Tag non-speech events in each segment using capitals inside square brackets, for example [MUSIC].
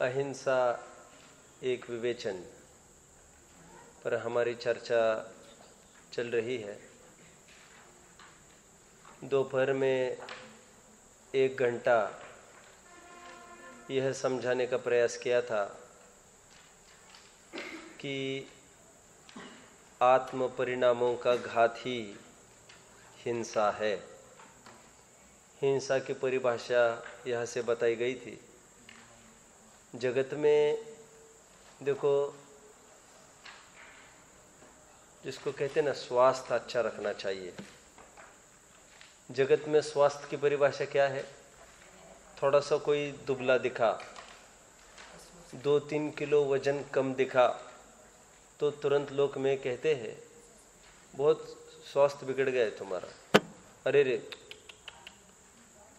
अहिंसा एक विवेचन पर हमारी चर्चा चल रही है। दोपहर में एक घंटा यह समझाने का प्रयास किया था कि आत्म परिणामों का घात ही हिंसा है। हिंसा की परिभाषा यहाँ से बताई गई थी। जगत में, देखो, जिसको कहते हैं ना, स्वास्थ्य अच्छा रखना चाहिए। जगत में स्वास्थ्य की परिभाषा क्या है? थोड़ा सा कोई दुबला दिखा। दो तीन किलो वज़न कम दिखा तो तुरंत लोग में कहते हैं, बहुत स्वास्थ्य बिगड़ गया है तुम्हारा। अरे रे,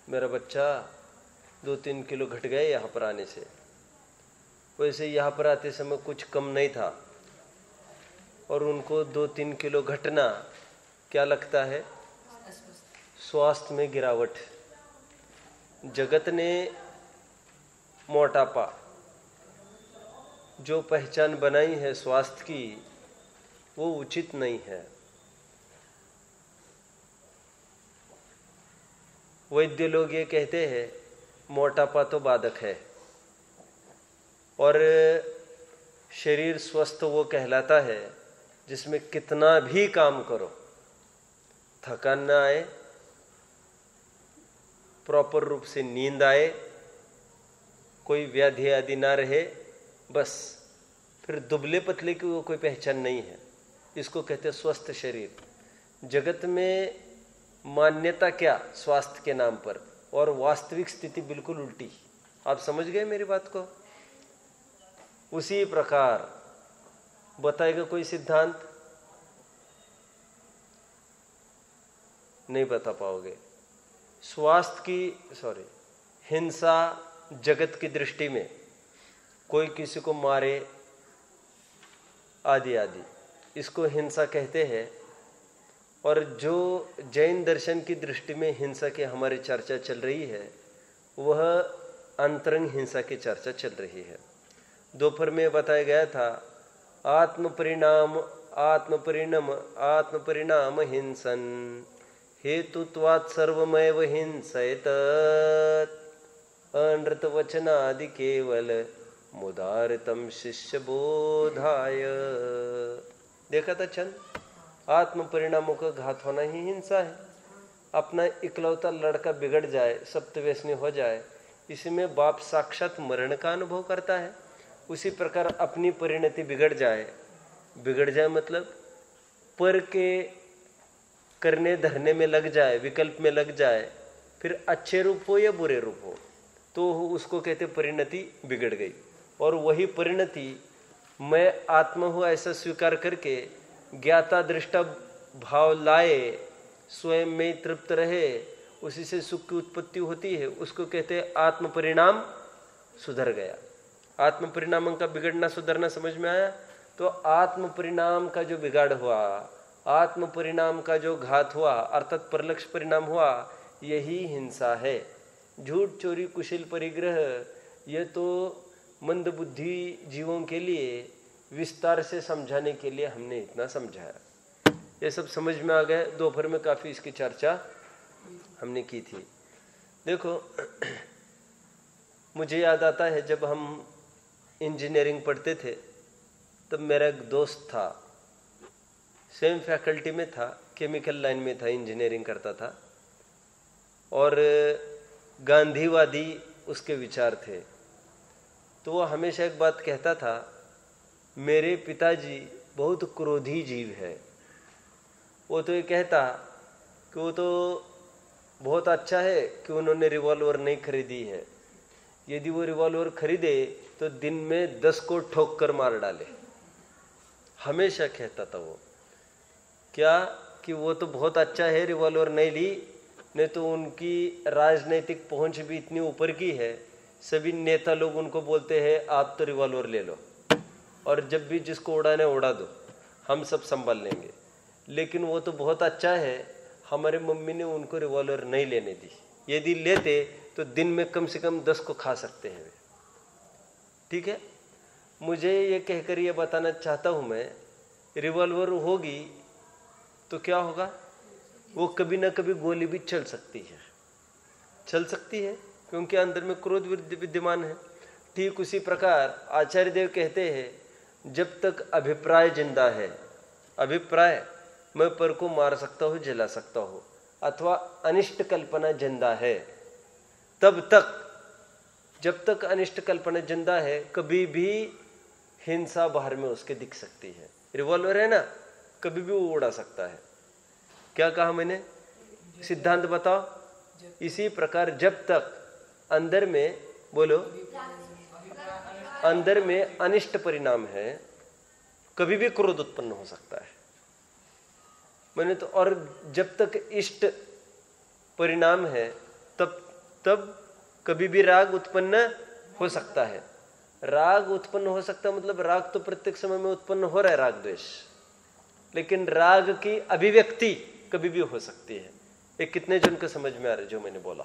मेरा बच्चा दो तीन किलो घट गए यहाँ पर आने से। वैसे यहाँ पर आते समय कुछ कम नहीं था। और उनको दो तीन किलो घटना क्या लगता है? स्वास्थ्य में गिरावट। जगत ने मोटापा, जो पहचान बनाई है स्वास्थ्य की, वो उचित नहीं है। वैद्य लोग ये कहते हैं, मोटापा तो बाधक है। और शरीर स्वस्थ वो कहलाता है जिसमें कितना भी काम करो, थकान ना आए प्रॉपर रूप से नींद आए, कोई व्याधि आदि ना रहे, बस। फिर दुबले पतले की वो कोई पहचान नहीं है। इसको कहते हैं स्वस्थ शरीर। जगत में मान्यता क्या स्वास्थ्य के नाम पर? और वास्तविक स्थिति बिल्कुल उल्टी। आप समझ गए मेरी बात को? उसी प्रकार बताएगा कोई सिद्धांत? नहीं बता पाओगे। स्वास्थ्य की सॉरी हिंसा जगत की दृष्टि में कोई किसी को मारे, आदि आदि। इसको हिंसा कहते हैं। और जो जैन दर्शन की दृष्टि में हिंसा की हमारी चर्चा चल रही है, वह अंतरंग हिंसा की चर्चा चल रही है। दोपहर में बताया गया था आत्म परिणाम आत्म परिणाम आत्म परिणाम हिंसन, हेतुत्वात् सर्वमय हिंसयत। अनृत वचनादि केवल मुदारतम शिष्य बोधाय देखा था चंद? आत्म परिणामों का घात होना ही हिंसा है। अपना इकलौता लड़का बिगड़ जाए, सप्तव्यसनी हो जाए इसमें बाप साक्षात मरण का अनुभव करता है। उसी प्रकार अपनी परिणति बिगड़ जाए। बिगड़ जाए मतलब पर के करने, धरने में लग जाए, विकल्प में लग जाए, फिर अच्छे रूप हो या बुरे रूप हो तो उसको कहते परिणति बिगड़ गई। और वही परिणति मैं आत्मा हूँ ऐसा स्वीकार करके ज्ञाता दृष्टा भाव लाए, स्वयं में तृप्त रहे, उसी से सुख की उत्पत्ति होती है, उसको कहते आत्म परिणाम सुधर गया। आत्म परिणाम का बिगड़ना, सुधरना समझ में आया? तो आत्म परिणाम का जो बिगाड़ हुआ आत्म परिणाम का जो घात हुआ, अर्थात परलक्ष परिणाम हुआ, यही हिंसा है। झूठ, चोरी, कुशल, परिग्रह, ये तो मंद बुद्धि जीवों के लिए, विस्तार से समझाने के लिए हमने इतना समझाया। ये सब समझ में आ गए। दोपहर में काफ़ी इसकी चर्चा हमने की थी। देखो, [CLEARS THROAT] मुझे याद आता है जब हम इंजीनियरिंग पढ़ते थे, तब मेरा एक दोस्त था सेम फैकल्टी में था केमिकल लाइन में था इंजीनियरिंग करता था, और गांधीवादी उसके विचार थे। तो वो हमेशा एक बात कहता था, मेरे पिताजी बहुत क्रोधी जीव है। वो तो ये कहता कि वो तो बहुत अच्छा है कि उन्होंने रिवॉल्वर नहीं खरीदी है। यदि वो रिवॉल्वर खरीदे तो दिन में दस को ठोक कर मार डाले। हमेशा कहता था वो, क्या कि वो तो बहुत अच्छा है रिवॉल्वर नहीं ली, नहीं तो उनकी राजनीतिक पहुँच भी इतनी ऊपर की है। सभी नेता लोग उनको बोलते हैं, आप तो रिवॉल्वर ले लो और जब भी जिसको उड़ाने उड़ा दो, हम सब संभाल लेंगे। लेकिन वो तो बहुत अच्छा है, हमारे मम्मी ने उनको रिवॉल्वर नहीं लेने दी। यदि लेते तो दिन में कम से कम दस को खा सकते हैं। ठीक है? मुझे ये कहकर ये बताना चाहता हूँ मैं रिवॉल्वर होगी तो क्या होगा? वो कभी ना कभी गोली भी चल सकती है। चल सकती है, क्योंकि अंदर में क्रोध विद्यमान है। ठीक उसी प्रकार आचार्य देव कहते हैं, जब तक अभिप्राय ज़िंदा है, अभिप्राय मैं पर को मार सकता हूँ, जला सकता हूँ, अथवा अनिष्ट कल्पना ज़िंदा है, तब तक जब तक अनिष्ट कल्पना ज़िंदा है, कभी भी हिंसा बाहर में उसके दिख सकती है। रिवॉल्वर है ना? कभी भी वो उड़ा सकता है। क्या कहा मैंने? सिद्धांत बताओ। इसी प्रकार जब तक अंदर में, बोलो, अंदर में अनिष्ट परिणाम है, कभी भी क्रोध उत्पन्न हो सकता है। मैंने तो और जब तक इष्ट परिणाम है, तब तब कभी भी राग उत्पन्न हो सकता है। राग उत्पन्न हो सकता मतलब राग तो प्रत्येक समय में उत्पन्न हो रहा है, राग द्वेष। लेकिन राग की अभिव्यक्ति कभी भी हो सकती है। ये कितने जन को समझ में आ रहा है जो मैंने बोला?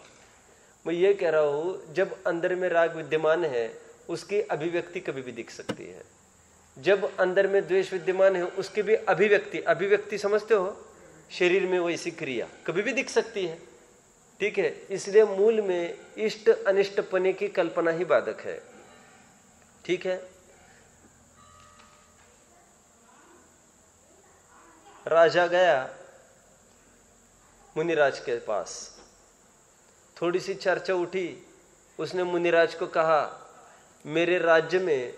मैं ये कह रहा हूँ, जब अंदर में राग विद्यमान है, उसकी अभिव्यक्ति कभी भी दिख सकती है। जब अंदर में द्वेष विद्यमान है, उसकी भी अभिव्यक्ति। अभिव्यक्ति समझते हो? शरीर में वैसी क्रिया कभी भी दिख सकती है। ठीक है, इसलिए मूल में इष्ट अनिष्ट पने की कल्पना ही बाधक है। ठीक है? राजा गया मुनिराज के पास। थोड़ी सी चर्चा उठी, उसने मुनिराज को कहा, मेरे राज्य में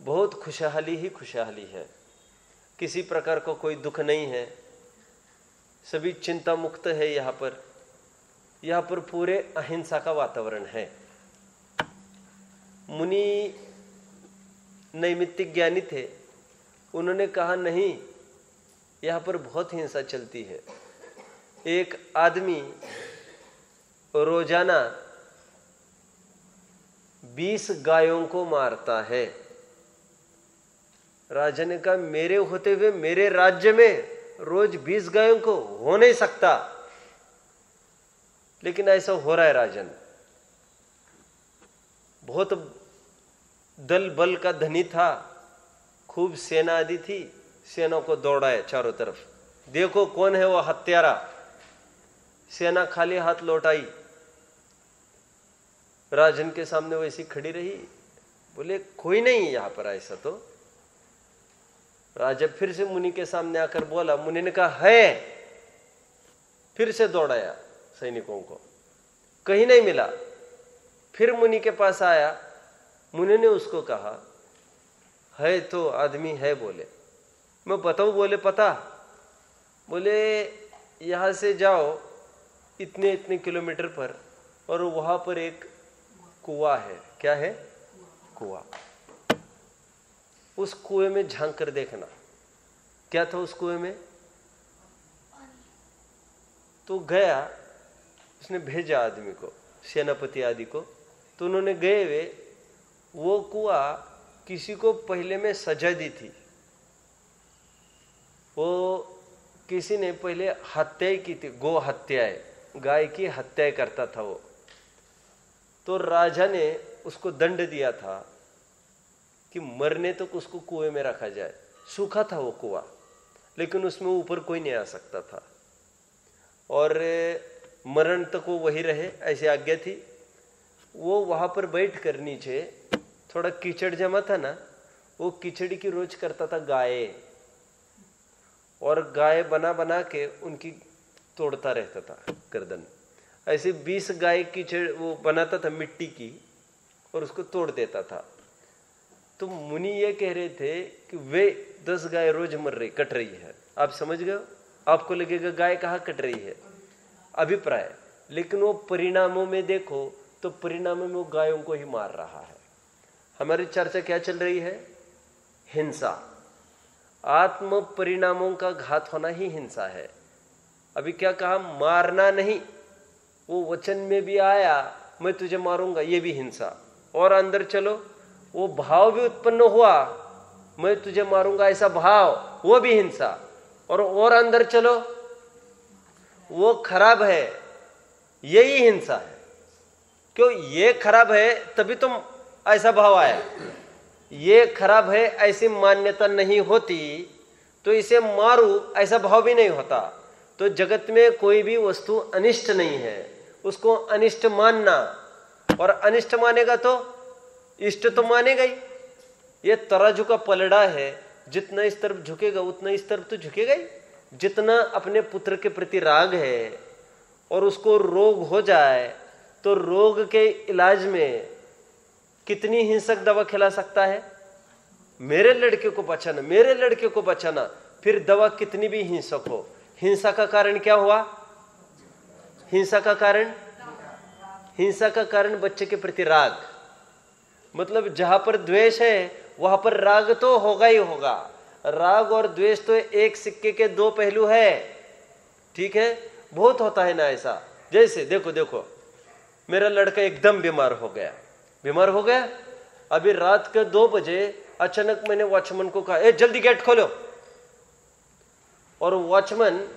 बहुत खुशहाली ही खुशहाली है। किसी प्रकार का कोई दुख नहीं है। सभी चिंता मुक्त है यहाँ पर। यहाँ पर पूरे अहिंसा का वातावरण है। मुनि नैमित्तिक ज्ञानी थे। उन्होंने कहा, नहीं, यहाँ पर बहुत हिंसा चलती है। एक आदमी रोज़ाना बीस गायों को मारता है। राजा ने कहा, मेरे होते हुए मेरे राज्य में रोज बीस गायों को हो नहीं सकता। लेकिन ऐसा हो रहा है राजन। बहुत दल बल का धनी था, खूब सेना आदि थी, सेना को दौड़ाए चारों तरफ़। देखो कौन है वो हत्यारा। सेना खाली हाथ लौटाई। राजन के सामने वैसी खड़ी रही। बोले, कोई नहीं यहाँ पर ऐसा तो। राजा फिर से मुनि के सामने आकर बोला, मुनि ने कहा, है। फिर से दौड़ाया। सैनिकों को। कहीं नहीं मिला। फिर मुनि के पास आया। मुनि ने उसको कहा, है तो आदमी है बोले। मैं बताऊ बोले, पता? बोले, यहाँ से जाओ, इतने इतने किलोमीटर पर, और वहाँ पर एक कुआ है। क्या है? कुआ। उस कुएँ में झाँक कर देखना। क्या था उस कुएँ में? तो गया। उसने भेजा आदमी को, सेनापति आदि को। तो उन्होंने गए वे वो कुआ किसी को पहले में सजा दी थी। वो किसी ने पहले हत्या की थी, गो हत्याएँ, गाय की हत्या करता था वो। तो राजा ने उसको दंड दिया था कि मरने तक तो उसको कुएँ में रखा जाए। सूखा था वो कुआ, लेकिन उसमें ऊपर कोई नहीं आ सकता था। और मरण तक वो वही रहे, ऐसी आज्ञा थी। वो वहाँ पर बैठ कर नीचे, थोड़ा कीचड़ जमा था ना, वो कीचड़ी की रोज करता था गाय। और गाय बना बना के उनकी तोड़ता रहता था गर्दन। ऐसे बीस गाय कीचड़ वो बनाता था मिट्टी की और उसको तोड़ देता था। तो मुनि ये कह रहे थे कि वे दस गाय रोज मर रही, कट रही है। आप समझ गए आपको लगेगा गाय कहाँ कट रही है? अभिप्राय। लेकिन वो परिणामों में देखो तो परिणामों में वो गायों को ही मार रहा है। हमारी चर्चा क्या चल रही है? हिंसा। आत्म परिणामों का घात होना ही हिंसा है। अभी क्या कहा? मारना नहीं। वो वचन में भी आया, मैं तुझे मारूँगा, ये भी हिंसा। और अंदर चलो, वो भाव भी उत्पन्न हुआ, मैं तुझे मारूँगा ऐसा भाव, वो भी हिंसा। और और अंदर चलो वो खराब है, यही हिंसा है। क्यों? ये खराब है, तभी तुम ऐसा भाव आया। ये खराब है, ऐसी मान्यता नहीं होती तो इसे मारू, ऐसा भाव भी नहीं होता। तो जगत में कोई भी वस्तु अनिष्ट नहीं है, उसको अनिष्ट मानना। और अनिष्ट मानेगा तो इष्ट तो मानेगा ही। ये तराजू का पलड़ा है, जितना इस तरफ़ झुकेगा, उतना इस तरफ़ तो झुकेगा ही। जितना अपने पुत्र के प्रति राग है और उसको रोग हो जाए तो रोग के इलाज में कितनी हिंसक दवा खिला सकता है? मेरे लड़के को बचाना, मेरे लड़के को बचाना, फिर दवा कितनी भी हिंसक हो। हिंसा का कारण क्या हुआ? हिंसा का कारण? हिंसा का कारण बच्चे के प्रति राग। मतलब जहाँ पर द्वेष है, वहाँ पर राग तो होगा ही होगा। राग और द्वेष तो एक सिक्के के दो पहलू है। ठीक है? बहुत होता है ना ऐसा। जैसे देखो देखो। मेरा लड़का एकदम बीमार हो गया। बीमार हो गया? अभी रात के दो बजे अचानक मैंने वॉचमैन को कहा ए जल्दी गेट खोलो। और वॉचमैन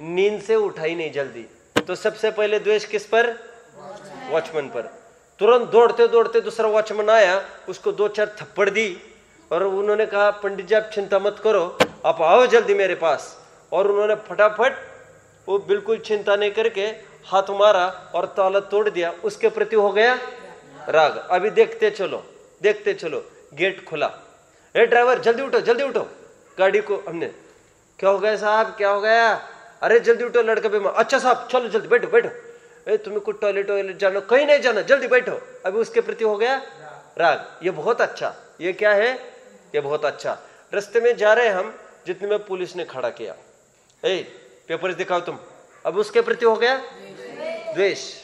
नींद से उठा ही नहीं जल्दी। तो सबसे पहले द्वेष किस पर? वॉचमैन। पर। तुरंत दौड़ते दौड़ते दूसरा वॉचमैन आया उसको दो चार थप्पड़ दी। और उन्होंने कहा, पंडित जी, आप चिंता मत करो, आप आओ जल्दी मेरे पास। और उन्होंने फटाफट वो बिल्कुल चिंता नहीं करके हाथ मारा और ताला तोड़ दिया। उसके प्रति हो गया राग। अभी देखते चलो देखते चलो। गेट खुला। ए, ड्राइवर, जल्दी उठो जल्दी उठो। गाड़ी को हमने, क्या हो गया साहब, क्या हो गया? अरे, जल्दी उठो, लड़का बीमार। अच्छा साहब, चलो जल्दी, बैठो बैठो। अरे तुम्हें कुछ टॉयलेट वॉयलेट जाना, कहीं नहीं जाना, जल्दी बैठो। अभी उसके प्रति हो गया राग। ये बहुत अच्छा ये क्या है? ये बहुत अच्छा। रस्ते में जा रहे हम, जितने में पुलिस ने खड़ा किया। ए, पेपर दिखाओ तुम। अब उसके प्रति हो गया? द्वेष।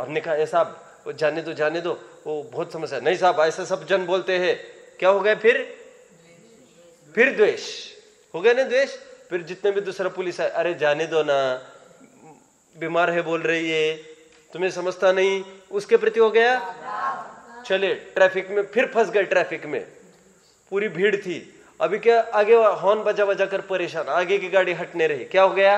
हमने कहा ऐसा वो जाने दो जाने दो। वो बहुत समस्या नहीं साहब, ऐसा सब जन बोलते हैं। क्या हो गया फिर? फिर द्वेष। हो गया ना द्वेष? फिर जितने भी दूसरा पुलिस है अरे जाने दो ना। बीमार है बोल रही है। तुम्हें समझता नहीं। उसके प्रति हो गया? चले, ट्रैफ़िक में, फिर फंस गए ट्रैफ़िक में। पूरी भीड़ थी। अभी क्या आगे हॉर्न बजा बजा कर परेशान। आगे की गाड़ी हटने रही। क्या हो गया?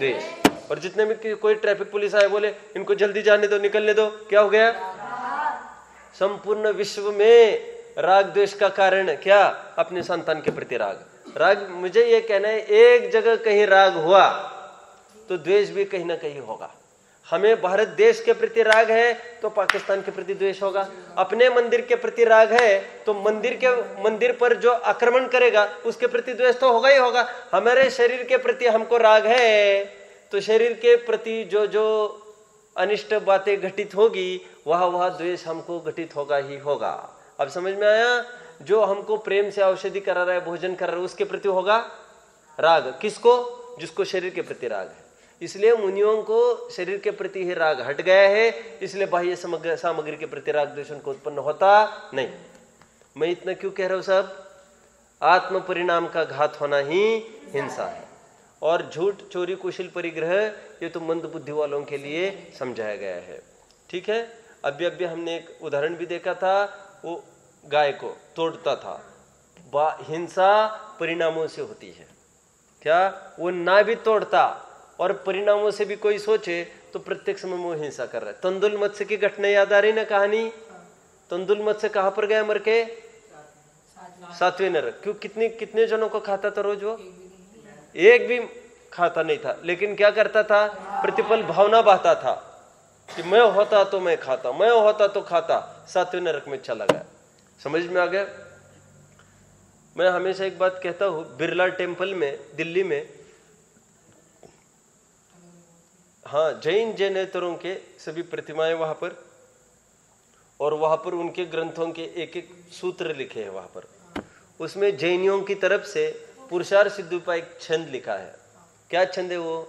देश। और जितने भी कोई ट्रैफ़िक पुलिस आए, बोले, इनको जल्दी जाने दो, निकलने दो। क्या हो गया? संपूर्ण विश्व में राग द्वेष का कारण क्या? अपने संतान के प्रति राग। राग, मुझे ये कहना है, एक जगह कहीं राग हुआ तो द्वेष भी कहीं ना कहीं होगा। हमें भारत देश के प्रति राग है तो पाकिस्तान के प्रति द्वेष होगा। अपने मंदिर के प्रति राग है तो मंदिर के, मंदिर पर जो आक्रमण करेगा, उसके प्रति द्वेष तो होगा ही होगा। हमारे शरीर के प्रति हमको राग है तो शरीर के प्रति जो जो अनिष्ट बातें घटित होगी, वह वह द्वेष हमको घटित होगा ही होगा। अब समझ में आया? जो हमको प्रेम से औषधि करा रहा है, भोजन करा रहा है, उसके प्रति होगा राग। किसको? जिसको शरीर के प्रति राग है। इसलिए मुनियों को शरीर के प्रति ही राग हट गया है, इसलिए बाह्य सामग्री के प्रति राग द्वेष को उत्पन्न होता नहीं। मैं इतना क्यों कह रहा हूँ साहब आत्म परिणाम का घात होना ही हिंसा है। और झूठ, चोरी, कुशल परिग्रह, ये तो मंद बुद्धि वालों के लिए समझाया गया है। ठीक है? अभी अभी हमने एक उदाहरण भी देखा था, वो गाय को तोड़ता था। हिंसा परिणामों से होती है। क्या? वो ना भी तोड़ता और परिणामों से भी कोई सोचे तो प्रत्येक समय वो हिंसा कर रहा है। तंदुल मत्स्य की घटना याद आ रही ना कहानी? तंदुल मत्स्य कहाँ पर गया, मर के? सातवें नरक क्यों? कितने कितने जनों को खाता था रोज वो? एक भी खाता नहीं था। लेकिन क्या करता था? प्रतिपल भावना बहता था कि मैं होता तो मैं खाता, मैं होता तो खाता। सातवें नरक में चला गया समझ में आ गया? मैं हमेशा एक बात कहता हूँ, बिरला टेंपल में, दिल्ली में हाँ जैन जैनेतरों के सभी प्रतिमाएँ वहाँ पर और वहाँ पर उनके ग्रंथों के एक एक सूत्र लिखे हैं वहाँ पर। उसमें जैनियों की तरफ़ से पुरुषार सिद्धू का एक छंद लिखा है। क्या छंद है वो?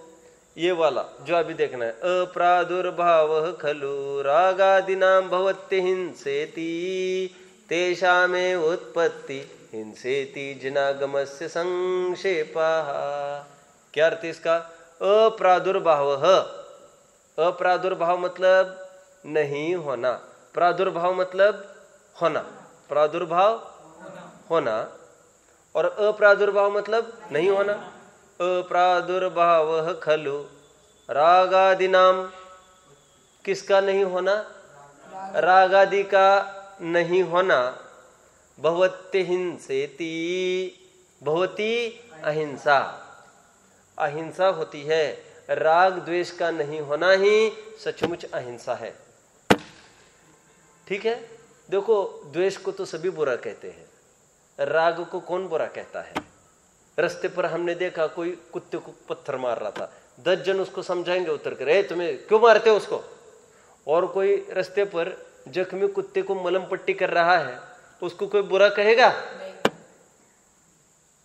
ये वाला, जो अभी देखना है। अप्रादुर्भाव खलु रागादिनाम भवत्य हिंसेती तेषा में उत्पत्ति हिंसेती जिनागम से संक्षेपा। क्या अर्थ इसका? अप्रादुर्भाव अप्रादुर्भाव मतलब नहीं होना। प्रादुर्भाव मतलब होना। प्रादुर्भाव होना। और अप्रादुर्भाव मतलब नहीं होना। अप्रादुर्भाव खलु। रागादि नाम किसका नहीं होना? रागादि का नहीं होना। भगवत्य हिंसेती भवती अहिंसा। अहिंसा होती है। राग द्वेष का नहीं होना ही सचमुच अहिंसा है। ठीक है? देखो द्वेष को तो सभी बुरा कहते हैं। राग को कौन बुरा कहता है? रस्ते पर हमने देखा कोई कुत्ते को पत्थर मार रहा था। दस जन उसको समझाएँगे उतर कर तुम्हें क्यों मारते हो उसको? और कोई रस्ते पर जख्मी कुत्ते को मलम पट्टी कर रहा है उसको कोई बुरा कहेगा?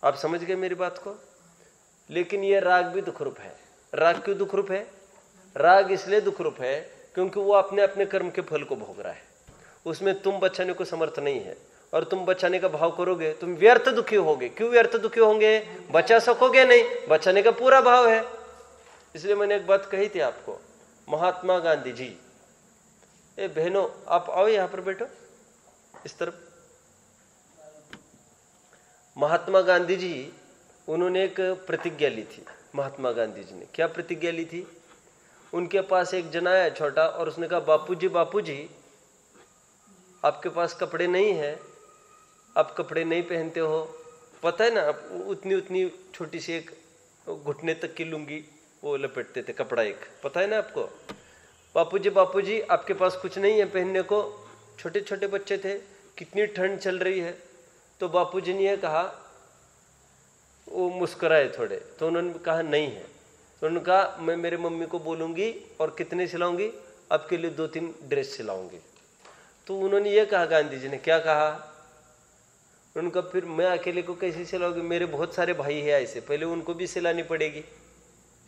आप समझ गए मेरी बात को? लेकिन यह राग भी दुखरूप है। राग क्यों दुखरूप है? राग इसलिए दुखरूप है क्योंकि वो अपने अपने कर्म के फल को भोग रहा है। उसमें तुम बचाने को समर्थ नहीं है और तुम बचाने का भाव करोगे, तुम व्यर्थ दुखी होगे। क्यों व्यर्थ दुखी होंगे? बचा सकोगे नहीं, बचाने का पूरा भाव है। इसलिए मैंने एक बात कही थी आपको, महात्मा गांधी जी ए बहनों, आप आओ यहाँ पर बैठो। इस तरफ़। महात्मा गांधी जी उन्होंने एक प्रतिज्ञा ली थी, महात्मा गांधी जी ने। क्या प्रतिज्ञा ली थी? उनके पास एक जना है छोटा, और उसने कहा, बापूजी बापूजी, आपके पास कपड़े नहीं है, आप कपड़े नहीं पहनते हो। पता है ना, आप उतनी उतनी छोटी सी एक घुटने तक की लूँगी, वो लपेटते थे, कपड़ा एक। पता है ना आपको? बापूजी बापूजी, आपके पास कुछ नहीं है पहनने को। छोटे छोटे बच्चे थे, कितनी ठंड चल रही है। तो बापूजी ने यह कहा वो मुस्कुराए थोड़े। तो उन्होंने कहा नहीं है। तो उन्होंने कहा मैं मेरे मम्मी को बोलूँगी और कितने सिलाऊँगी? आपके लिए दो तीन ड्रेस सिलाऊँगी। तो उन्होंने ये कहा गांधी जी ने क्या कहा? उनका फिर मैं अकेले को कैसे सिलाऊँगी? मेरे बहुत सारे भाई है ऐसे। पहले उनको भी सिलानी पड़ेगी।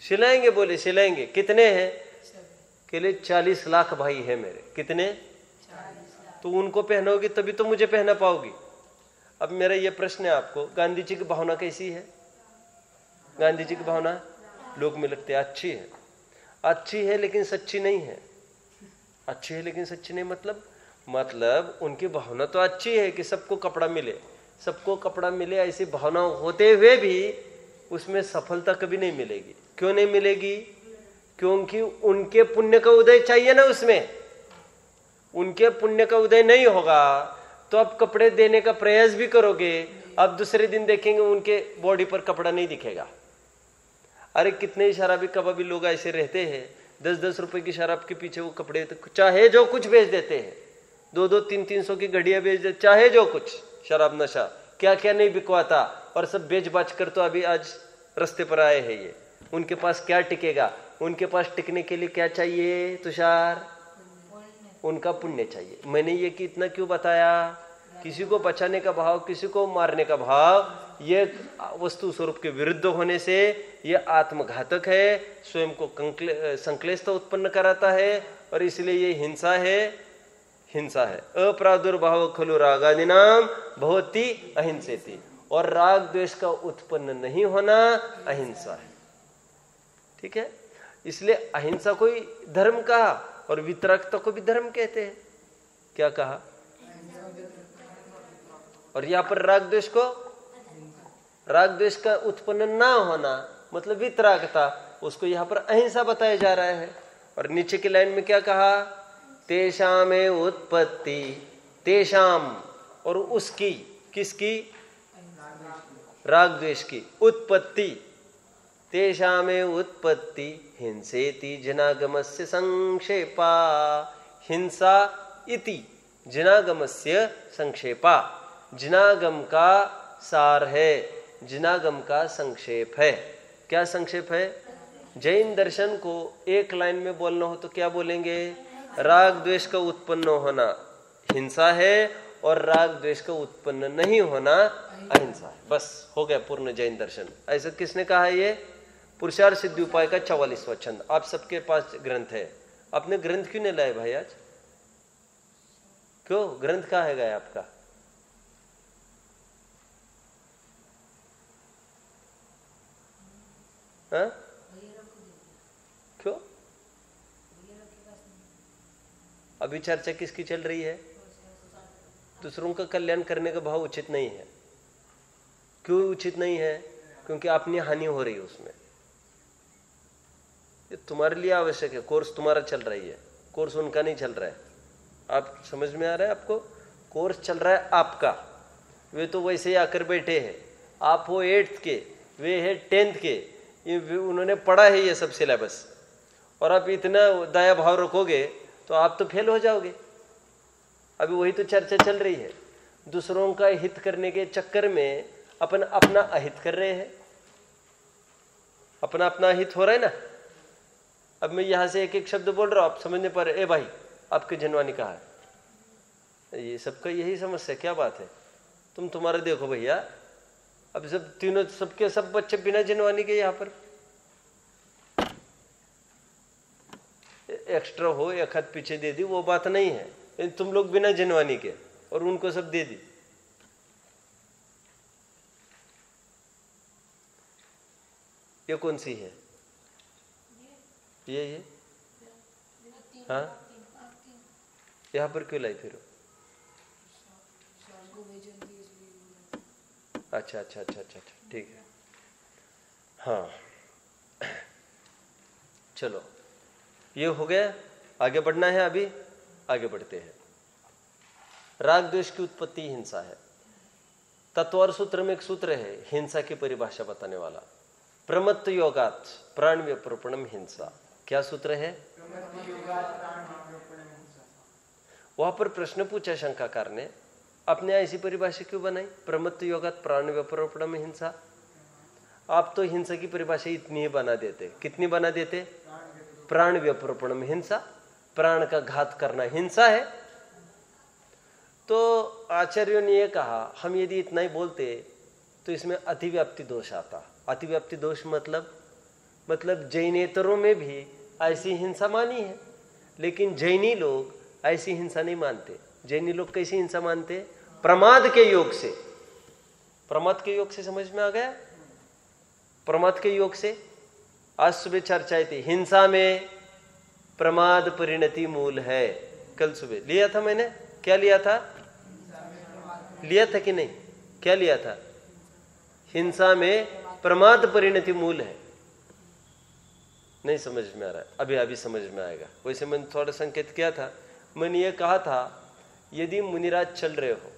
सिलाएँगे बोले सिलाएँगे। कितने हैं? के लिए चालीस लाख भाई है मेरे। कितने? तो उनको पहनोगी तभी तो मुझे पहना पाओगी। अब मेरा ये प्रश्न है आपको गांधी जी की भावना कैसी है? गांधी जी की भावना लोग में लगते अच्छी है। अच्छी है लेकिन सच्ची नहीं है। अच्छी है लेकिन सच्ची नहीं मतलब मतलब उनकी भावना तो अच्छी है कि सबको कपड़ा मिले। सबको कपड़ा मिले ऐसी भावना होते हुए भी उसमें सफलता कभी नहीं मिलेगी। क्यों नहीं मिलेगी? क्योंकि उनके पुण्य का उदय चाहिए ना उसमें। उनके पुण्य का उदय नहीं होगा। तो अब कपड़े देने का प्रयास भी करोगे अब दूसरे दिन देखेंगे उनके बॉडी पर कपड़ा नहीं दिखेगा। अरे कितने शराबी कबाबी लोग ऐसे रहते हैं दस दस रुपए की शराब के पीछे वो कपड़े तो चाहे जो कुछ बेच देते हैं दो दो तीन तीन सौ की घड़िया बेच दे, चाहे जो कुछ, शराब नशा क्या क्या नहीं बिकवाता, और सब बेच बाच कर तो अभी आज रस्ते पर आए हैं ये। उनके पास क्या टिकेगा? उनके पास टिकने के लिए क्या चाहिए, तुषार? उनका पुण्य चाहिए। मैंने ये कि इतना क्यों बताया? किसी को बचाने का भाव, किसी को मारने का भाव, ये वस्तु स्वरूप के विरुद्ध होने से ये आत्मघातक है, स्वयं को संक्लेश उत्पन्न कराता है और इसलिए ये हिंसा है हिंसा है। अप्रादुर्भाव खलु रागादि नाम बहुत ही अहिंसे और राग द्वेष का उत्पन्न नहीं होना अहिंसा है। ठीक है? इसलिए अहिंसा कोई धर्म कहा और वितरकता को भी धर्म कहते हैं। क्या कहा? और यहाँ पर राग द्वेष को राग द्वेष का उत्पन्न ना होना मतलब वितरागता, उसको यहाँ पर अहिंसा बताया जा रहा है। और नीचे की लाइन में क्या कहा? तेषाम उत्पत्ति तेषाम और उसकी, किसकी? राग द्वेष की। उत्पत्ति तेषाम उत्पत्ति, हिंसेति जनागमस्य संक्षेपा, हिंसा इति जनागमस्य संक्षेपा। जिनागम का सार है, जिनागम का संक्षेप है। क्या संक्षेप है? जैन दर्शन को एक लाइन में बोलना हो तो क्या बोलेंगे? राग द्वेष का उत्पन्न होना हिंसा है और राग द्वेष का उत्पन्न नहीं होना अहिंसा है। बस, हो गया पूर्ण जैन दर्शन। ऐसा किसने कहा है ये? पुरुषार्थ सिद्धि उपाय का चौवालीसवा छंद। आप सबके पास ग्रंथ है। आपने ग्रंथ क्यों नहीं लाए भाई आज? क्यों? ग्रंथ कहा है गया आपका? हाँ? क्यों? अभी चर्चा किसकी चल रही है? दूसरों का कल्याण करने का भाव उचित नहीं है। क्यों उचित नहीं है? क्योंकि अपनी हानि हो रही है उसमें। ये तुम्हारे लिए आवश्यक है। कोर्स तुम्हारा चल रही है। कोर्स उनका नहीं चल रहा है। आप समझ में आ रहा है आपको? कोर्स चल रहा है आपका। वे तो वैसे ही आकर बैठे हैं। आप हो एट्थ के वे है टेंथ के। उन्होंने पढ़ा है ये सब सिलेबस। और आप इतना दया भाव रखोगे तो आप तो फेल हो जाओगे। अभी वही तो चर्चा चल रही है। दूसरों का हित करने के चक्कर में अपन अपना अहित कर रहे हैं। अपना अपना हित हो रहा है ना? अब मैं यहाँ से एक एक शब्द बोल रहा हूँ, आप समझने पर, ए भाई, आपकी जनवानी कहा है? ये सबका यही समस्या, क्या बात है? तुम तुम्हारा देखो भैया। अब सब तीनों, सबके सब बच्चे बिना जनवानी के यहाँ पर। एक्स्ट्रा हो, एक हाथ पीछे दे दी, वो बात नहीं है। तुम लोग बिना जनवानी के, और उनको सब दे दी। ये कौन सी है? ये ये? हाँ? यहाँ पर क्यों लाई फिर? अच्छा अच्छा अच्छा अच्छा अच्छा ठीक है। हाँ। चलो। ये हो गया। आगे बढ़ना है अभी। आगे बढ़ते हैं। राग द्वेष की उत्पत्ति हिंसा है। तत्वर सूत्र में एक सूत्र है हिंसा की परिभाषा बताने वाला। प्रमत्त योगात प्राण व्यप्रपणम हिंसा। क्या सूत्र है? वहाँ पर प्रश्न पूछा शंकाकार ने अपने ऐसी परिभाषा क्यों बनाई? प्रमत्त योगात प्राण व्यप्रपणम हिंसा। आप तो हिंसा की परिभाषा इतनी ही बना देते। कितनी बना देते? प्राण व्यप्रपणम हिंसा। प्राण का घात करना हिंसा है। तो आचार्यों ने यह कहा, हम यदि इतना ही बोलते तो इसमें अतिव्याप्ति दोष आता। अतिव्याप्ति दोष मतलब मतलब जैनेतरों में भी ऐसी हिंसा मानी है। लेकिन जैनी लोग ऐसी हिंसा नहीं मानते। जैनी लोग कैसी हिंसा मानते? प्रमाद के योग से। प्रमाद के योग से समझ में आ गया? प्रमाद के योग से? आज सुबह चर्चा थी हिंसा में प्रमाद परिणति मूल है। कल सुबह। लिया था मैंने? क्या लिया था? लिया था कि नहीं? क्या लिया था? हिंसा में प्रमाद परिणति मूल है। नहीं समझ में आ रहा है। अभी अभी समझ में आएगा। वैसे मैंने थोड़ा संकेत किया था। मैंने ये कहा था, यदि मुनिराज चल रहे हो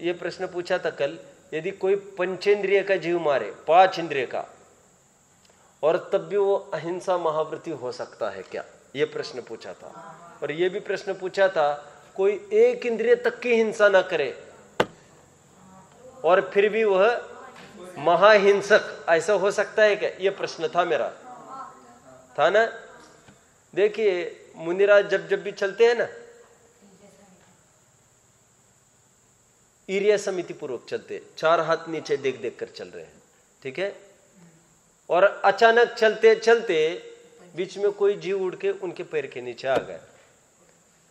ये प्रश्न पूछा था कल, यदि कोई पंचेंद्रिय का जीव मारे, पाँच इंद्रिय का, और तब भी वो अहिंसा महावृति हो सकता है क्या? ये प्रश्न पूछा था। और ये भी प्रश्न पूछा था, कोई एक इंद्रिय तक की हिंसा ना करे, और फिर भी वह महाहिंसक, ऐसा हो सकता है क्या? ये प्रश्न था मेरा। था ना? देखिए, मुनिराज जब जब भी चलते हैं ना ईरिया समिति पूर्वक चलते चार हाथ नीचे देख देख कर चल रहे हैं। ठीक है? और अचानक चलते चलते बीच में कोई जीव उड़ के उनके पैर के नीचे आ गया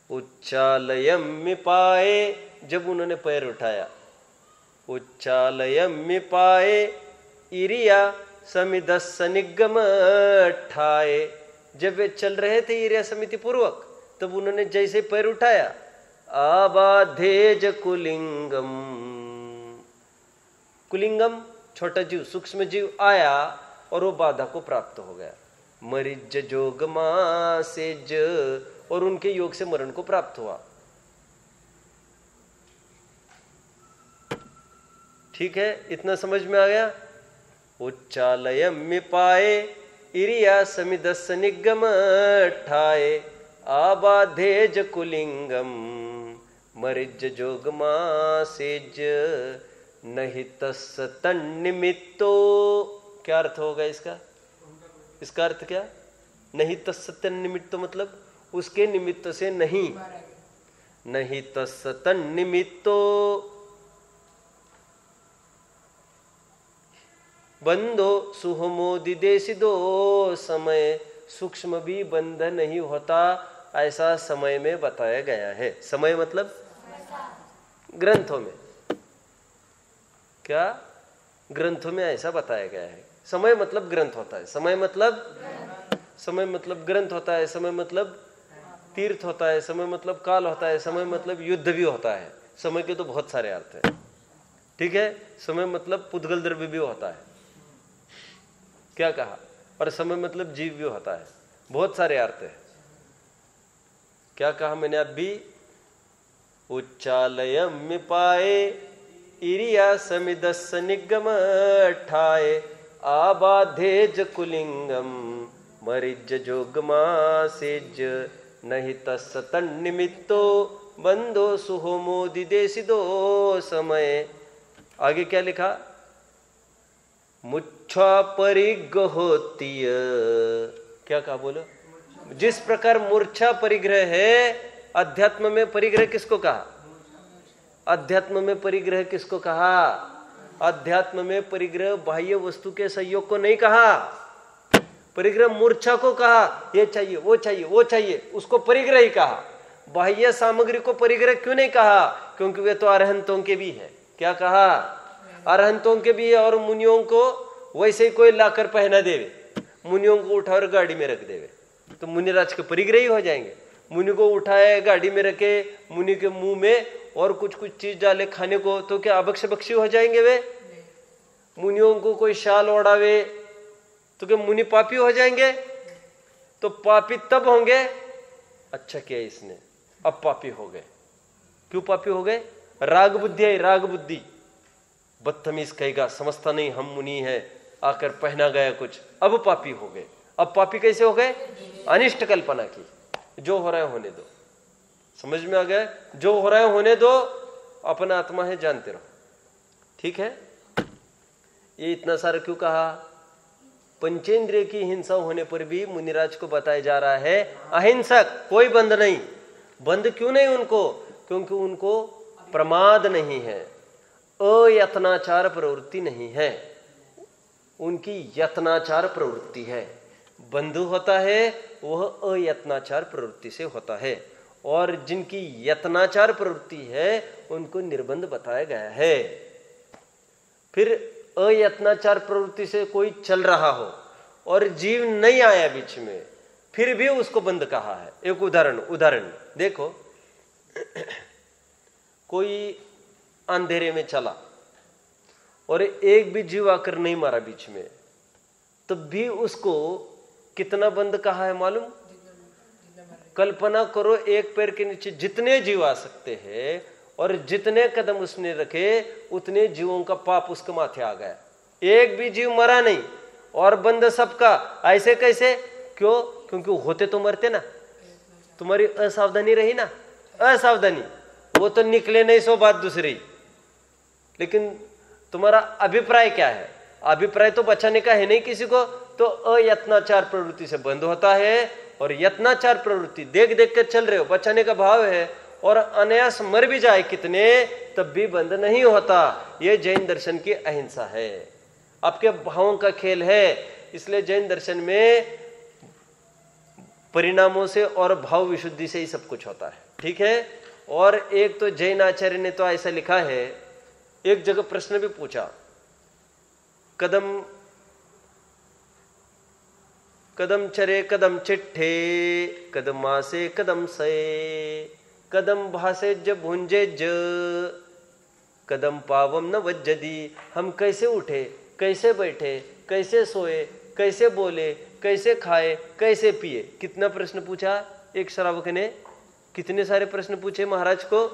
उच्चालयम में पाए जब उन्होंने पैर उठाया। उच्चालय पाए इरिया समिदस निगम ठाए। जब वे चल रहे थे इरिया समिति पूर्वक, तब उन्होंने जैसे पैर उठाया आबाधेज कुलिंगम। कुलिंगम, छोटा जीव, सूक्ष्म जीव आया और वो बाधा को प्राप्त हो गया। मरिज जोगमा से ज और उनके योग से मरण को प्राप्त हुआ। ठीक है? इतना समझ में आ गया? उच्चालय पाए इरिया समिदस निगम ठाए आबाधेज कुलिंगम। मरिज जोगमा सेज नहीं तन निमित्तो। क्या अर्थ होगा इसका? इसका अर्थ क्या? नहीं तन निमित्तो मतलब उसके निमित्त से नहीं। नहीं तन निमित्तो। बंधो सुहमोदि दो समय, सूक्ष्म भी बंध नहीं होता, ऐसा समय में बताया गया है। समय मतलब ग्रंथों में। क्या? ग्रंथों में ऐसा बताया गया है। समय मतलब ग्रंथ होता है। समय मतलब? समय मतलब ग्रंथ होता है। समय मतलब तीर्थ होता है। समय मतलब काल होता है। समय मतलब युद्ध भी होता है। समय के तो बहुत सारे अर्थ हैं। ठीक है? समय मतलब पुद्गल द्रव्य भी होता है। क्या कहा? और समय मतलब जीव भी होता है। बहुत सारे अर्थ है। क्या कहा मैंने? अब भी उच्चालय पाए इरिया समिदस निगम ठाए आबाधेज कुलिंगम मरिज जोगमा सेज नहीं तस् निमित्तो बंदो सुहोमो दिदेशिदो समय। आगे क्या लिखा? मुच्छा परिग होती क्या कहा बोलो? जिस प्रकार मूर्छा परिग्रह है अध्यात्म में परिग्रह किसको कहा? अध्यात्म में परिग्रह किसको कहा? अध्यात्म में परिग्रह बाह्य वस्तु के सहयोग को नहीं कहा। परिग्रह मूर्छा को कहा, ये चाहिए, वो चाहिए वो चाहिए। उसको परिग्रह ही कहा। बाह्य सामग्री को परिग्रह क्यों नहीं कहा? क्योंकि वे तो अरहंतों के भी है। क्या कहा? अरहंतों के भी है और मुनियों को वैसे ही कोई लाकर पहना देवे। मुनियों को उठाकर गाड़ी में रख देवे। तो मुनिराज के परिग्रह हो जाएँगे। मुनि को उठाए, गाड़ी में रखे, मुनि के मुँह में और कुछ कुछ चीज़ डाले खाने को तो क्या अबक्ष बक्षी हो जाएँगे वे? मुनियों को कोई शाल ओढ़ावे तो क्या मुनि पापी हो जाएँगे? तो पापी तब होंगे? अच्छा किया इसने, अब पापी हो गए। क्यों पापी हो गए? राग बुद्धि है, राग बुद्धि। बदतमीज कहेगा, समझता नहीं, हम मुनि है, आकर पहना गया कुछ, अब पापी हो गए। अब पापी कैसे हो गए? अनिष्ट कल्पना की। जो हो रहा है होने दो। समझ में आ गया? जो हो रहा है होने दो, अपना आत्मा है, जानते रहो। ठीक है? ये इतना सारा क्यों कहा? पंचेंद्रिय की हिंसा होने पर भी मुनिराज को बताया जा रहा है, अहिंसक, कोई बंद नहीं। बंद क्यों नहीं उनको? क्योंकि उनको प्रमाद नहीं है, अयत्नाचार प्रवृत्ति नहीं है। उनकी यत्नाचार प्रवृत्ति है। बंधु होता है, वह अयत्नाचार प्रवृत्ति से होता है। और जिनकी यत्नाचार प्रवृत्ति है, उनको निर्बंध बताया गया है। फिर अयत्नाचार प्रवृत्ति से कोई चल रहा हो और जीव नहीं आया बीच में, फिर भी उसको बंद कहा है। एक उदाहरण उदाहरण, देखो। कोई अंधेरे में चला और एक भी जीव आकर नहीं मारा बीच में, तब भी उसको कितना बंद कहा है मालूम? कल्पना करो एक पैर के नीचे जितने जीव आ सकते हैं और जितने कदम उसने रखे, उतने जीवों का पाप उसके माथे आ गया। एक भी जीव मरा नहीं, और बंद सबका। ऐसे कैसे? क्यों? क्योंकि होते तो मरते ना। तुम्हारी असावधानी रही ना? असावधानी। वो तो निकले नहीं, सो बात दूसरी। लेकिन तुम्हारा अभिप्राय क्या है? अभिप्राय तो बचाने का है नहीं किसी को? तो अयत्नाचार प्रवृत्ति से बंद होता है और यत्नाचार प्रवृत्ति देख देख कर चल रहे हो, बचाने का भाव है और अनायास मर भी जाए कितने, तब भी बंद नहीं होता। ये जैन दर्शन की अहिंसा है। आपके भावों का खेल है, इसलिए जैन दर्शन में परिणामों से और भाव विशुद्धि से ही सब कुछ होता है। ठीक है? और एक तो जैन आचार्य ने तो ऐसा लिखा है, एक जगह प्रश्न भी पूछा, कदम कदम चरे कदम चिट्ठे, कदम मासे कदम से कदम भासे ज भुंजे ज, कदम पावम न वज्जदी, हम कैसे उठे, कैसे बैठे, कैसे सोए, कैसे बोले, कैसे खाए, कैसे पिए? कितना प्रश्न पूछा एक श्रावक ने? कितने सारे प्रश्न पूछे महाराज को?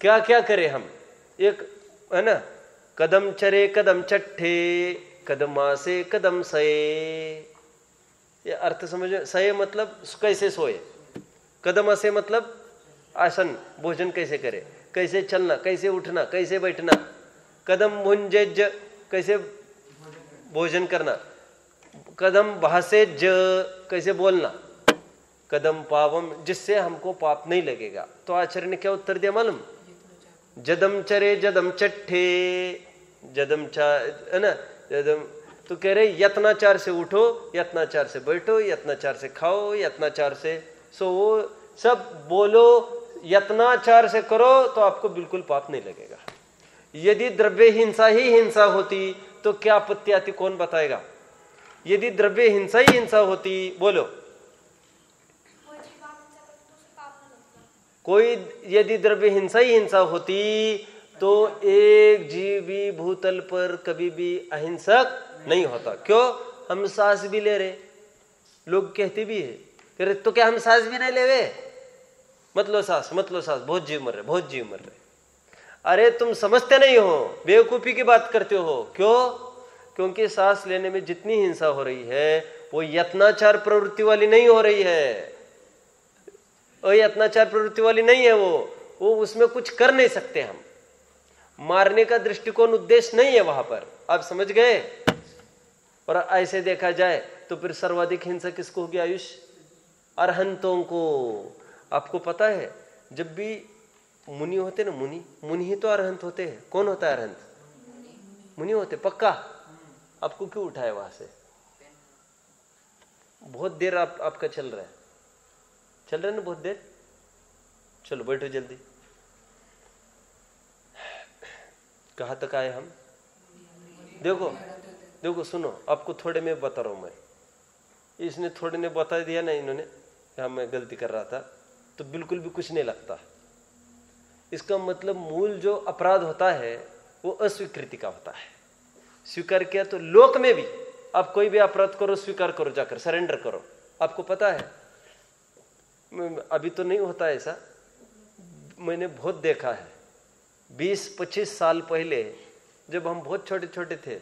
क्या क्या करें हम? एक, है ना? कदम चरे कदम चट्ठे कदम से कदम सये। ये अर्थ समझ, सये मतलब कैसे सोए? कदम से मतलब आसन, भोजन कैसे करे? कैसे चलना, कैसे उठना, कैसे बैठना? कदम मुंजेज, कैसे भोजन करना? कदम भाषे ज कैसे बोलना? कदम पावम, जिससे हमको पाप नहीं लगेगा। तो आचार्य ने क्या उत्तर दिया मालूम? जदम चरे जदम चट्ठे, जदम चा, है ना? तो कह रहे, यत्नाचार से उठो, यत्नाचार से बैठो, यत्नाचार से खाओ, यत्नाचार से सो वो सब बोलो, यत्नाचार से करो तो आपको बिल्कुल पाप नहीं लगेगा। यदि द्रव्य हिंसा ही हिंसा होती तो क्या आपत्ति आती, कौन बताएगा? यदि द्रव्य हिंसा ही हिंसा होती, बोलो। कोई यदि द्रव्य हिंसा ही हिंसा होती तो एक जीव भी भूतल पर कभी भी अहिंसक नहीं होता। क्यों? हम सांस भी ले रहे। लोग कहते भी है तो क्या हम सांस भी नहीं ले मत लो सांस मत लो सांस, बहुत जीव मर रहे, बहुत जीव मर रहे। अरे, तुम समझते नहीं हो, बेवकूफ़ी की बात करते हो। क्यों? क्योंकि सांस लेने में जितनी हिंसा हो रही है, वो यत्नाचार प्रवृत्ति वाली नहीं हो रही है। यत्नाचार प्रवृत्ति वाली नहीं है वो वो उसमें कुछ कर नहीं सकते हम। मारने का दृष्टिकोण उद्देश्य नहीं है वहाँ पर। आप समझ गए? और ऐसे देखा जाए तो फिर सर्वाधिक हिंसा किसको होगी आयुष? अरहंतों को। आपको पता है, जब भी मुनि होते ना, मुनि मुनि ही तो अरहंत होते हैं। कौन होता है अरहंत? मुनि होते, पक्का? आपको क्यों उठाए वहाँ से? बहुत देर आप, आपका चल रहा है। चल रहा है ना बहुत देर? चलो बैठो जल्दी। कहा तक आए हम? देखो देखो सुनो, आपको थोड़े में बता रहा हूँ मैं। इसने थोड़े ने बता दिया ना इन्होंने हाँ मैं गलती कर रहा था। तो बिल्कुल भी कुछ नहीं लगता। इसका मतलब मूल जो अपराध होता है, वो अस्वीकृति का होता है। स्वीकार किया तो लोक में भी, आप कोई भी अपराध करो, स्वीकार करो जाकर, सरेंडर करो। आपको पता है? अभी तो नहीं होता ऐसा। मैंने बहुत देखा है। 20-25 साल पहले, जब हम बहुत छोटे छोटे थे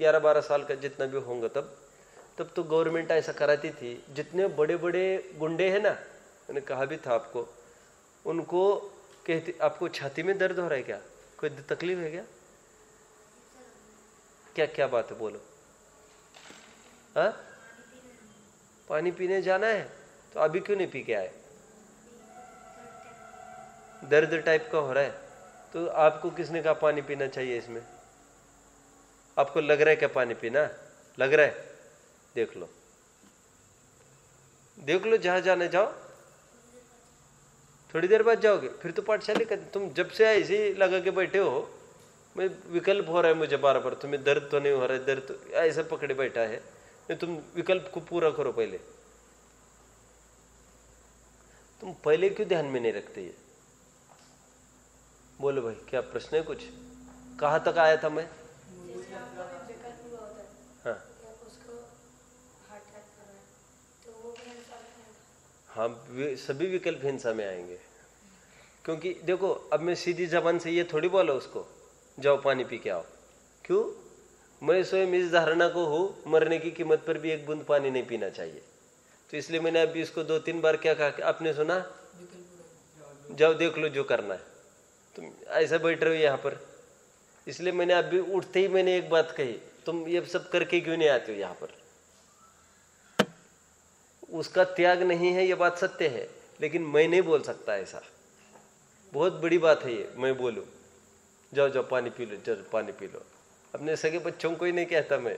ग्यारह बारह साल का जितना भी होंगे तब तब तो गवर्नमेंट ऐसा कराती थी, जितने बड़े बड़े गुंडे हैं ना, मैंने कहा भी था आपको, उनको कहती, आपको छाती में दर्द हो रहा है क्या? कोई तकलीफ़ है क्या? क्या क्या बात है, बोलो। हा? पानी पीने जाना है तो अभी क्यों नहीं पी के आए? दर्द टाइप का हो रहा है। तो आपको किसने कहा पानी पीना चाहिए इसमें? आपको लग रहा है क्या पानी पीना? लग रहा है। देख लो। देख लो जहाँ जाने जाओ। थोड़ी देर बाद जाओगे। फिर तो पाठशाले का तुम जब से ऐसे ही लगा के बैठे हो, मैं विकल्प हो रहा है मुझे बार बार। तुम्हें दर्द तो नहीं हो रहा है, दर्द तो ऐसा पकड़े बैठा है। नहीं, तुम विकल्प को पूरा करो पहले। तुम पहले क्यों ध्यान में नहीं रखते ये? बोलो भाई क्या प्रश्न है कुछ? कहा तक आया था मैं? हाँ। हाँ। सभी विकल्प हिंसा में आएँगे। क्योंकि देखो अब मैं सीधी जबान से ये थोड़ी बोला उसको जाओ पानी पी के आओ। क्यों? मैं स्वयं इस धारणा को हूँ मरने की कीमत पर भी एक बूंद पानी नहीं पीना चाहिए। तो इसलिए मैंने अभी इसको दो तीन बार क्या कहा आपने सुना? जाओ देख लो जो करना है। तुम ऐसा बैठ रहे हो यहाँ पर। इसलिए मैंने अभी उठते ही मैंने एक बात कही, तुम ये सब करके क्यों नहीं आते हो यहाँ पर? उसका त्याग नहीं है, ये बात सत्य है, लेकिन मैं नहीं बोल सकता ऐसा। बहुत बड़ी बात है ये, मैं बोलू। जाओ जाओ, पानी पी लो, जाओ पानी पी लो। अपने सगे बच्चों को ही नहीं कहता मैं।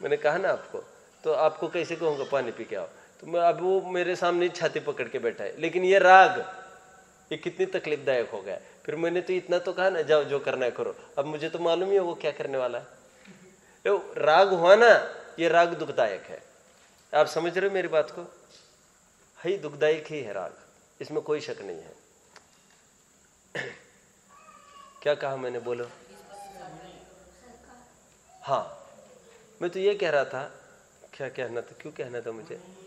मैंने कहा ना आपको तो आपको कैसे कहूँगा पानी पी के आओ? तो मैं अब वो मेरे सामने छाती पकड़ के बैठा है, लेकिन ये राग, ये कितनी तकलीफदायक हो गया फिर मैंने तो इतना तो कहा ना, जाओ, जो करना है करो। अब मुझे तो मालूम ही है वो क्या करने वाला है। राग हुआ ना, ये राग दुखदायक है। आप समझ रहे हो मेरी बात को? ही दुखदायक ही है राग। इसमें कोई शक नहीं है। क्या कहा मैंने, बोलो? हाँ मैं तो ये कह रहा था। क्या कहना था? क्यों कहना था मुझे?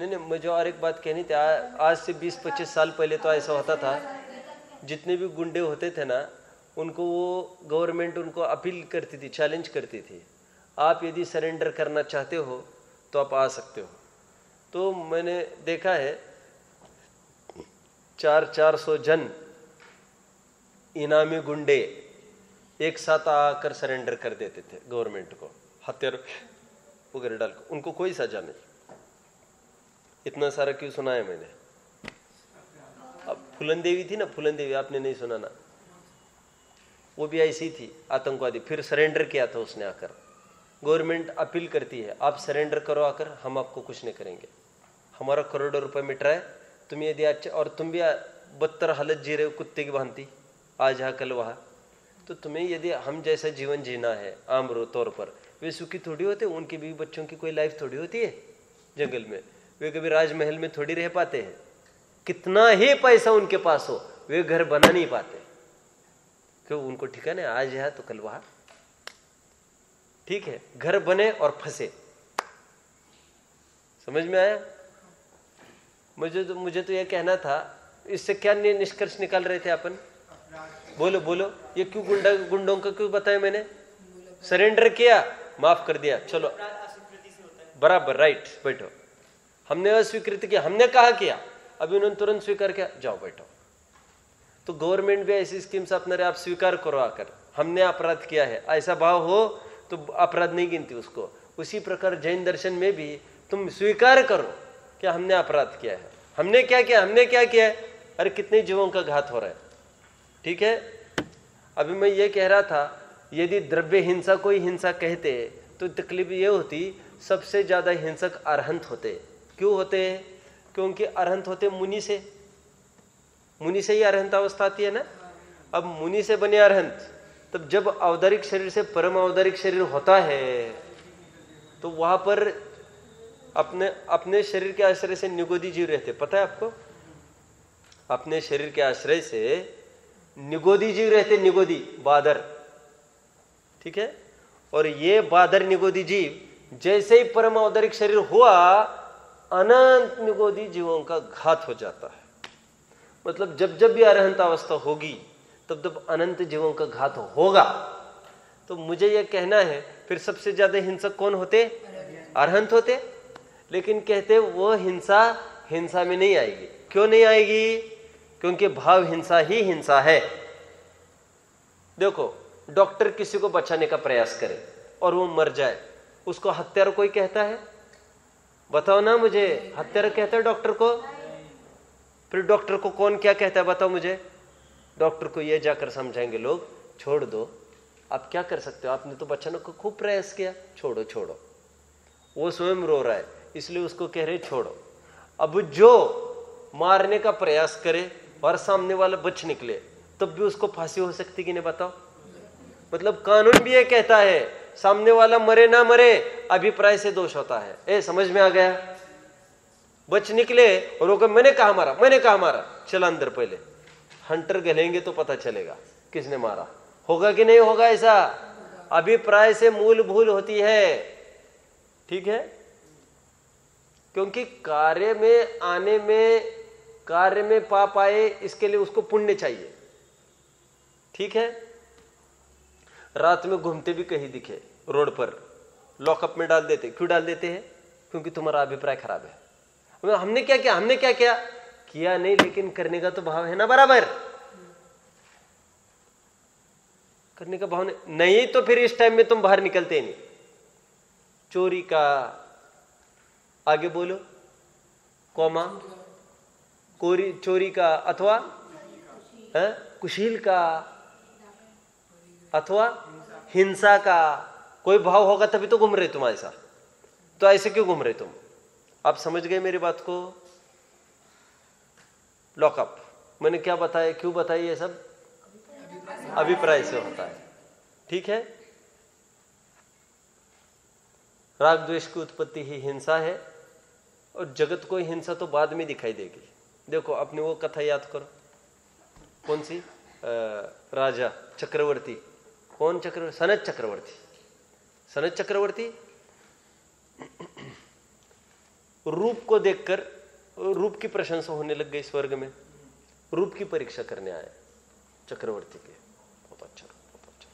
नहीं नहीं, मुझे और एक बात कहनी थी आज से 20-25 साल पहले तो ऐसा होता था, जितने भी गुंडे होते थे ना, उनको वो गवर्नमेंट उनको अपील करती थी चैलेंज करती थी, आप यदि सरेंडर करना चाहते हो तो आप आ सकते हो। तो मैंने देखा है, चार चार सौ जन इनामी गुंडे एक साथ आकर सरेंडर कर देते थे गवर्नमेंट को हत्यार वगैरह डाल उनको कोई सजा नहीं। इतना सारा क्यों सुना है मैंने? अब फुलन देवी थी ना फुलन देवी आपने नहीं सुना ना। वो भी ऐसी थी, आतंकवादी। फिर सरेंडर किया था उसने आकर। गवर्नमेंट अपील करती है, आप सरेंडर करो आकर, हम आपको कुछ नहीं करेंगे। हमारा करोड़ों रुपए मिट रहा है, तुम यदि अच्छा और तुम भी बदतर हालत जी रहे हो, कुत्ते की भांति। आज यहाँ कल वहाँ। तो तुम्हें यदि हम जैसा जीवन जीना है, आम तौर पर, वे सुखी थोड़ी होते उनके भी बच्चों की कोई लाइफ थोड़ी होती है, जंगल में? वे कभी राजमहल में थोड़ी रह पाते हैं। कितना ही पैसा उनके पास हो, वे घर बना नहीं पाते। क्यों? उनको ठिकाने आज है तो कल वहाँ। ठीक है, घर बने और फंसे। समझ में आया? मुझे तो मुझे तो यह कहना था, इससे क्या निष्कर्ष निकाल रहे थे अपन? बोलो बोलो। ये क्यों गुंडा गुंडों का क्यों बताया मैंने? सरेंडर किया, माफ़ कर दिया। चलो। बराबर, राइट, बैठो। हमने अस्वीकृत किया हमने कहा किया। अभी उन्होंने तुरंत स्वीकार किया, जाओ बैठो। तो गवर्नमेंट भी ऐसी स्कीम्स अपना आप स्वीकार करो आकर हमने अपराध किया है। ऐसा भाव हो तो अपराध नहीं गिनती उसको। उसी प्रकार जैन दर्शन में भी तुम स्वीकार करो कि हमने अपराध किया है। हमने क्या किया, हमने क्या किया है? अरे कितने जीवों का घात हो रहा है। ठीक है? अभी मैं ये कह रहा था, यदि द्रव्य हिंसा कोई हिंसा कहते तो तकलीफ़ ये होती, सबसे ज़्यादा हिंसक अरहंत होते। क्यों होते हैं? क्योंकि अरहंत होते मुनि से? मुनि से ही अरहंत अवस्था आती है ना? अब मुनि से बने अरहंत, तब जब औदारिक शरीर से परम औदारिक शरीर होता है तो वहाँ पर अपने अपने शरीर के आश्रय से निगोदी जीव रहते। पता है आपको? अपने शरीर के आश्रय से निगोदी जीव रहते, निगोदी, बादर। ठीक है? और ये बादर निगोदी जीव जैसे ही परम औदरिक शरीर हुआ अनंत निगोदी जीवों का घात हो जाता है। मतलब जब जब भी अरहंत अवस्था होगी, तब तब अनंत जीवों का घात होगा। तो मुझे यह कहना है, फिर सबसे ज़्यादा हिंसक कौन होते? अरहंत होते। लेकिन कहते वो हिंसा हिंसा में नहीं आएगी। क्यों नहीं आएगी? क्योंकि भाव हिंसा ही हिंसा है। देखो, डॉक्टर किसी को बचाने का प्रयास करे और वो मर जाए, उसको हत्यारा कोई कहता है? बताओ ना मुझे, हत्यारा कहता है डॉक्टर को? फिर डॉक्टर को कौन क्या कहता है बताओ मुझे? डॉक्टर को ये जाकर समझाएँगे लोग, छोड़ दो। आप क्या कर सकते हो? आपने तो बचाने को खूब प्रयास किया। छोड़ो छोड़ो। वो स्वयं रो रहा है, इसलिए उसको कह रहे छोड़ो। अब जो मारने का प्रयास करे और सामने वाला बच निकले, तब भी उसको फांसी हो सकती कि नहीं बताओ? मतलब कानून भी ये कहता है सामने वाला मरे ना मरे, अभिप्राय से दोष होता है। ए, समझ में आ गया? बच निकले और वो मैंने कहा मारा, मैंने कहा मारा। चला अंदर पहले। हंटर गलेंगे तो पता चलेगा किसने मारा। होगा कि नहीं होगा ऐसा? अभिप्राय से मूल भूल होती है। ठीक है? क्योंकि कार्य में आने में, कार्य में पाप आए, इसके लिए उसको पुण्य चाहिए। ठीक है? रात में घूमते भी कहीं दिखे, रोड पर। लॉकअप में डाल देते, क्यों डाल देते हैं? क्योंकि तुम्हारा अभिप्राय खराब है। हमने क्या किया? हमने क्या किया? किया नहीं, लेकिन करने का तो भाव है ना बराबर। करने का भाव नहीं नहीं तो फिर इस टाइम में तुम बाहर निकलते नहीं। चोरी का, आगे बोलो। कौमा, कोरी, चोरी का, अथवा कुशील का अथवा हिंसा का कोई भाव होगा तभी तो घूम रहे तुम ऐसा तो ऐसे क्यों घूम रहे तुम? आप समझ गए मेरी बात को? लॉकअप मैंने क्या बताया क्यों बताया ये सब? अभिप्राय से होता है। ठीक है? राग द्वेष की उत्पत्ति ही हिंसा है और जगत को हिंसा तो बाद में दिखाई देगी। देखो अपने वो कथा याद करो। कौन सी? आ, राजा चक्रवर्ती। कौन चक्रवर्ती सनत चक्रवर्ती। सनत चक्रवर्ती रूप को देखकर, रूप की प्रशंसा होने लग गई स्वर्ग में। रूप की परीक्षा करने आए चक्रवर्ती के। अच्छा अच्छा।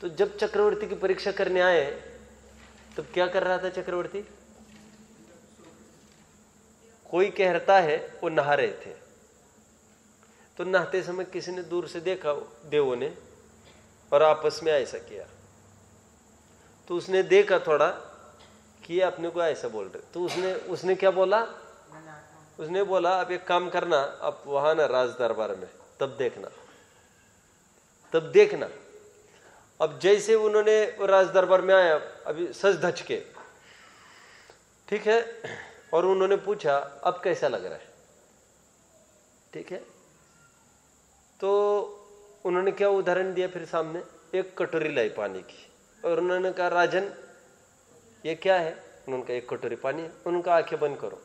तो जब चक्रवर्ती की परीक्षा करने आए, तब क्या कर रहा था चक्रवर्ती? कोई कहता है, वो नहा रहे थे। तो नहाते समय किसी ने दूर से देखा, देवों ने और आपस में ऐसा किया। तो उसने देखा थोड़ा कि अपने को ऐसा बोल रहे। तो उसने उसने क्या बोला? उसने बोला, अब एक काम करना, अब वहाँ ना राज दरबार में, तब देखना। तब देखना। अब जैसे उन्होंने राज दरबार में आया, अभी सच धच के, ठीक है? और उन्होंने पूछा, अब कैसा लग रहा है? ठीक है? तो उन्होंने क्या उदाहरण दिया फिर सामने? एक कटोरी लाई पानी की। और उन्होंने कहा, राजन, ये क्या है? उन्होंने कहा, एक कटोरी पानी है। उनका आँखें बंद करो,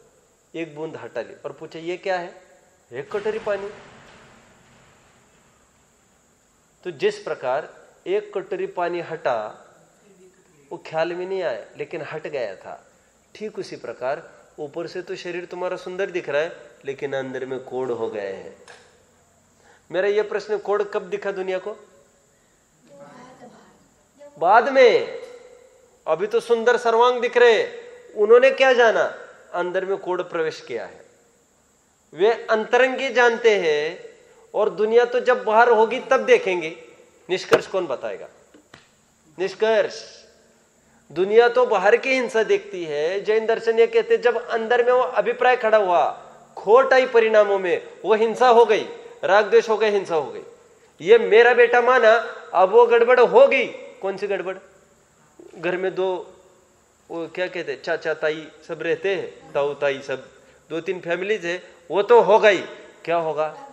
एक बूंद हटा ली और पूछा, ये क्या है? एक कटोरी पानी। तो जिस प्रकार एक कटोरी पानी हटा, वो ख्याल में नहीं आया, लेकिन हट गया था। ठीक उसी प्रकार, ऊपर से तो शरीर तुम्हारा सुंदर दिख रहा है, लेकिन अंदर में कोड हो गए हैं। मेरा यह प्रश्न कोड कब दिखा दुनिया को? बाद में। अभी तो सुंदर सर्वांग दिख रहे उन्होंने क्या जाना? अंदर में कोड प्रवेश किया है। वे अंतरंगी जानते हैं और दुनिया तो जब बाहर होगी तब देखेंगे। निष्कर्ष कौन बताएगा? निष्कर्ष। दुनिया तो बाहर की हिंसा देखती है। जैन दर्शन ये कहते जब अंदर में वो अभिप्राय खड़ा हुआ खोट आई परिणामों में वो हिंसा हो गई। राग द्वेष हो गए, हिंसा हो गई। ये मेरा बेटा माना, अब वो गड़बड़ हो गई कौन सी गड़बड़? घर में दो, वो क्या कहते चाचा, ताई सब रहते हैं, ताऊ, ताई सब। दो, तीन फैमिलीज़ है, वो तो हो गई। क्या होगा?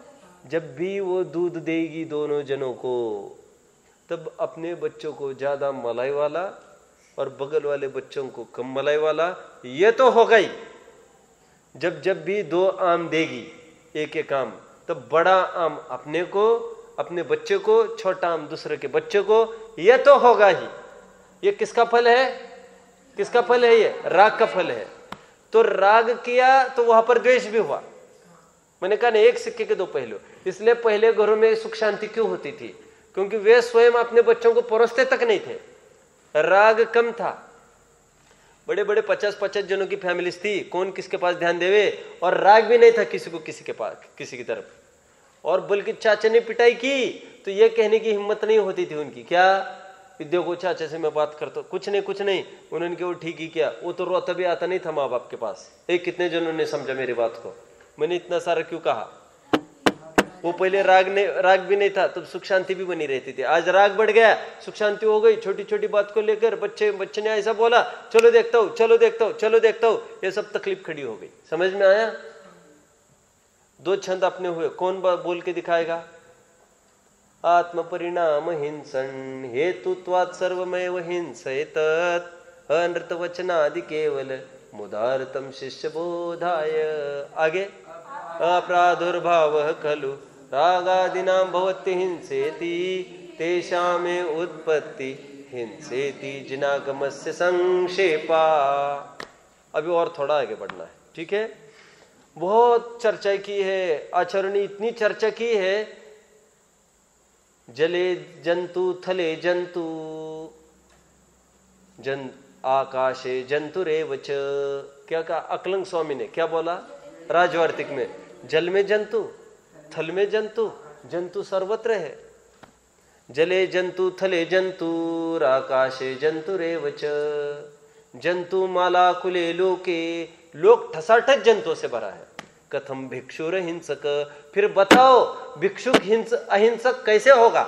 जब भी वो दूध देगी दोनों जनों को, तब अपने बच्चों को ज़्यादा मलाई वाला और बगल वाले बच्चों को कम मलाई वाला, ये तो हो गई। जब जब भी दो आम देगी एक एक आम। तो बड़ा आम अपने को, अपने बच्चे को, छोटा आम दूसरे के बच्चे को यह तो होगा ही। ये किसका फल है? किसका फल है ये? राग का फल है। तो राग किया तो वहाँ पर द्वेष भी हुआ। मैंने कहा ना एक सिक्के के दो पहलू। इसलिए पहले घरों में सुख शांति क्यों होती थी? क्योंकि वे स्वयं अपने बच्चों को परोसते तक नहीं थे। राग कम था। बड़े बड़े पचास पचास जनों की फैमिलीज़ थी। कौन किसके पास ध्यान देवे? और राग भी नहीं था किसी को किसी के पास, किसी की तरफ़। और बल्कि चाचा ने पिटाई की तो ये कहने की हिम्मत नहीं होती थी उनकी। क्या? को चाचा से मैं बात करता, कुछ नहीं कुछ नहीं। उन्होंने कहा ठीक ही किया? वो तो रोता भी आता नहीं था माँ बाप के पास। एक कितने जनों ने समझा मेरी बात को? मैंने इतना सारा क्यों कहा? वो पहले राग ने, राग भी नहीं था, तब सुख शांति भी बनी रहती थी। आज राग बढ़ गया, सुख शांति हो गई छोटी छोटी बात को लेकर बच्चे बच्चे ने ऐसा बोला, चलो देखता हूँ, चलो देखता हूँ, चलो देखता हूँ। ये सब तकलीफ़ खड़ी हो गई। समझ में आया? दो छंद अपने हुए, कौन बोल के दिखाएगा? आत्म परिणाम हिंसन, हेतुत्वात सर्वमय हिंसत अनृत वचनादि केवल मुदारतम शिष्य बोधाय आगे? अप्रादुर्भाव खलु, रागादीना भवती हिंसेति, तेषामे उत्पत्ति हिंसेति जिनागम से संक्षेपा। अभी और थोड़ा आगे बढ़ना है, ठीक है? बहुत चर्चा की है, आचरणी इतनी चर्चा की है। जले जंतु, थले जंतु, जन, आकाशे जंतु रे वच। क्या कहा? अकलंग स्वामी ने क्या बोला? राजवार्तिक में, जल में जंतु, थल में जंतु जंतु सर्वत्र है। जले जंतु, थले जंतु, आकाशे जंतु रेवच जंतु माला कुले लोके, लोक ठसाठस जंतुओं से भरा है। कथम भिक्षुर हिंसक। फिर बताओ, भिक्षुक हिंस अहिंसक कैसे होगा?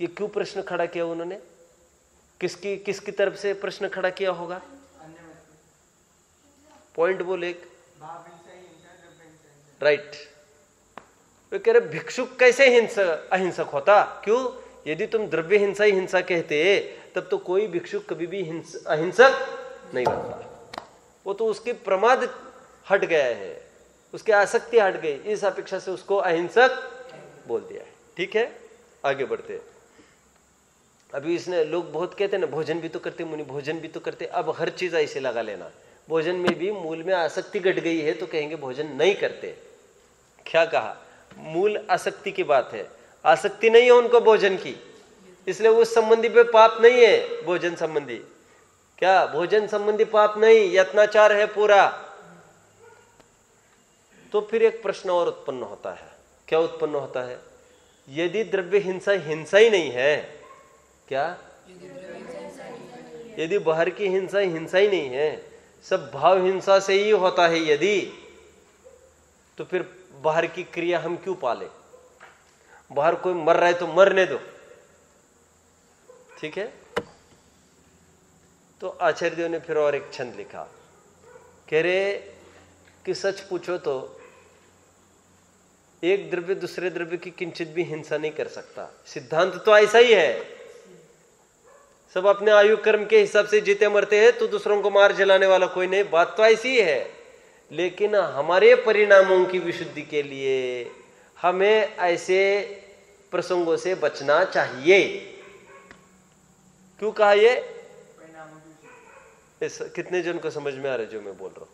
ये क्यों प्रश्न खड़ा किया उन्होंने? किसकी किसकी तरफ़ से प्रश्न खड़ा किया होगा? पॉइंट बोले राइट। वे कह रहे, भिक्षुक कैसे हिंस अहिंसक होता? क्यों? यदि तुम द्रव्य हिंसा ही हिंसा कहते, तब तो कोई भिक्षुक कभी भी हिंस अहिंसक नहीं बनता। वो तो उसकी प्रमाद हट गया है। उसकी आसक्ति हट गई। इस अपेक्षा से उसको अहिंसक बोल दिया है। ठीक है? आगे बढ़ते हैं। अभी इसने लोग बहुत कहते हैं ना, भोजन भी तो करते मुनि, भोजन भी तो करते अब हर चीज़ ऐसे लगा लेना। भोजन में भी मूल में आसक्ति घट गई है तो कहेंगे भोजन नहीं करते। क्या कहा? मूल आसक्ति की बात है। आसक्ति नहीं है उनको भोजन की। इसलिए उस संबंधी पे पाप नहीं है, भोजन संबंधी। क्या भोजन संबंधी पाप नहीं, यत्नाचार है पूरा? तो फिर एक प्रश्न और उत्पन्न होता है। क्या उत्पन्न होता है? यदि द्रव्य हिंसा हिंसा ही नहीं है, क्या? यदि बाहर की हिंसा हिंसा ही नहीं है, सब भाव हिंसा से ही होता है यदि तो फिर बाहर की क्रिया हम क्यों पाले? बाहर कोई मर रहा है तो मरने दो। ठीक है? तो आचार्य ने फिर और एक छंद लिखा। कह रहे कि सच पूछो तो एक द्रव्य दूसरे द्रव्य की किंचित भी हिंसा नहीं कर सकता। सिद्धांत तो ऐसा ही है। सब अपने आयु कर्म के हिसाब से जीते मरते हैं तो दूसरों को मार जलाने वाला कोई नहीं। बात तो ऐसी ही है। लेकिन हमारे परिणामों की विशुद्धि के लिए हमें ऐसे प्रसंगों से बचना चाहिए। क्यों कहा ये? इस कितने जन को समझ में आ रहा है जो मैं बोल रहा हूँ?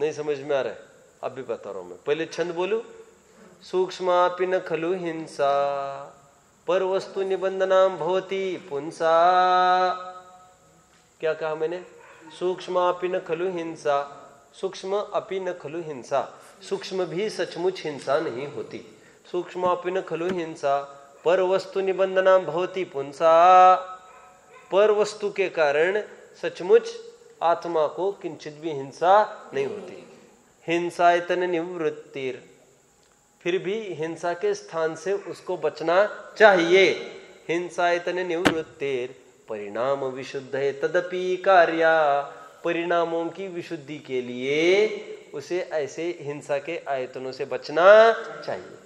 नहीं समझ में आ रहा है? अब भी बता रहा हूँ मैं। पहले छंद बोलू? सूक्ष्म खलु हिंसा, पर वस्तु निबंधना भवती पुंसा। क्या कहा मैंने? सूक्ष्म न खलु हिंसा, सूक्ष्म अपि न खलु हिंसा। सूक्ष्म भी सचमुच हिंसा नहीं होती। सूक्ष्म न खलु हिंसा, पर वस्तु निबंधना भवती पुंसा। पर वस्तु के कारण सचमुच आत्मा को किंचित भी हिंसा नहीं होती। हिंसा इतने निवृत्तिर। फिर भी हिंसा के स्थान से उसको बचना चाहिए। हिंसा इतने निवृत्तिर, परिणाम विशुद्ध है तदपि कार्य। परिणामों की विशुद्धि के लिए उसे ऐसे हिंसा के आयतनों से बचना चाहिए।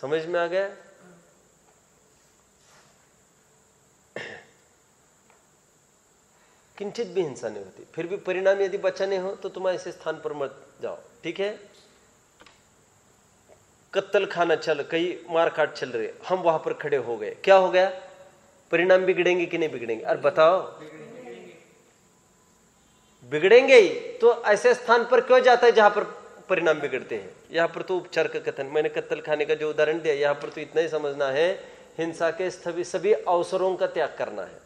समझ में आ गया? किंचित भी हिंसा नहीं होती। फिर भी परिणाम यदि बचाने हो तो तुम ऐसे स्थान पर मत जाओ। ठीक है? कत्तल खाना चल कई मारकाट चल रही। हम वहाँ पर खड़े हो गए। क्या हो गया? परिणाम बिगड़ेंगे कि नहीं बिगड़ेंगे? अरे बताओ। बिगड़ेंगे ही। तो ऐसे स्थान पर क्यों जाता है जहाँ पर परिणाम बिगड़ते हैं? यहाँ पर तो उपचार का कथन। मैंने कत्तल खाने का जो उदाहरण दिया, यहाँ पर तो इतना ही समझना है। हिंसा के सभी अवसरों का त्याग करना है।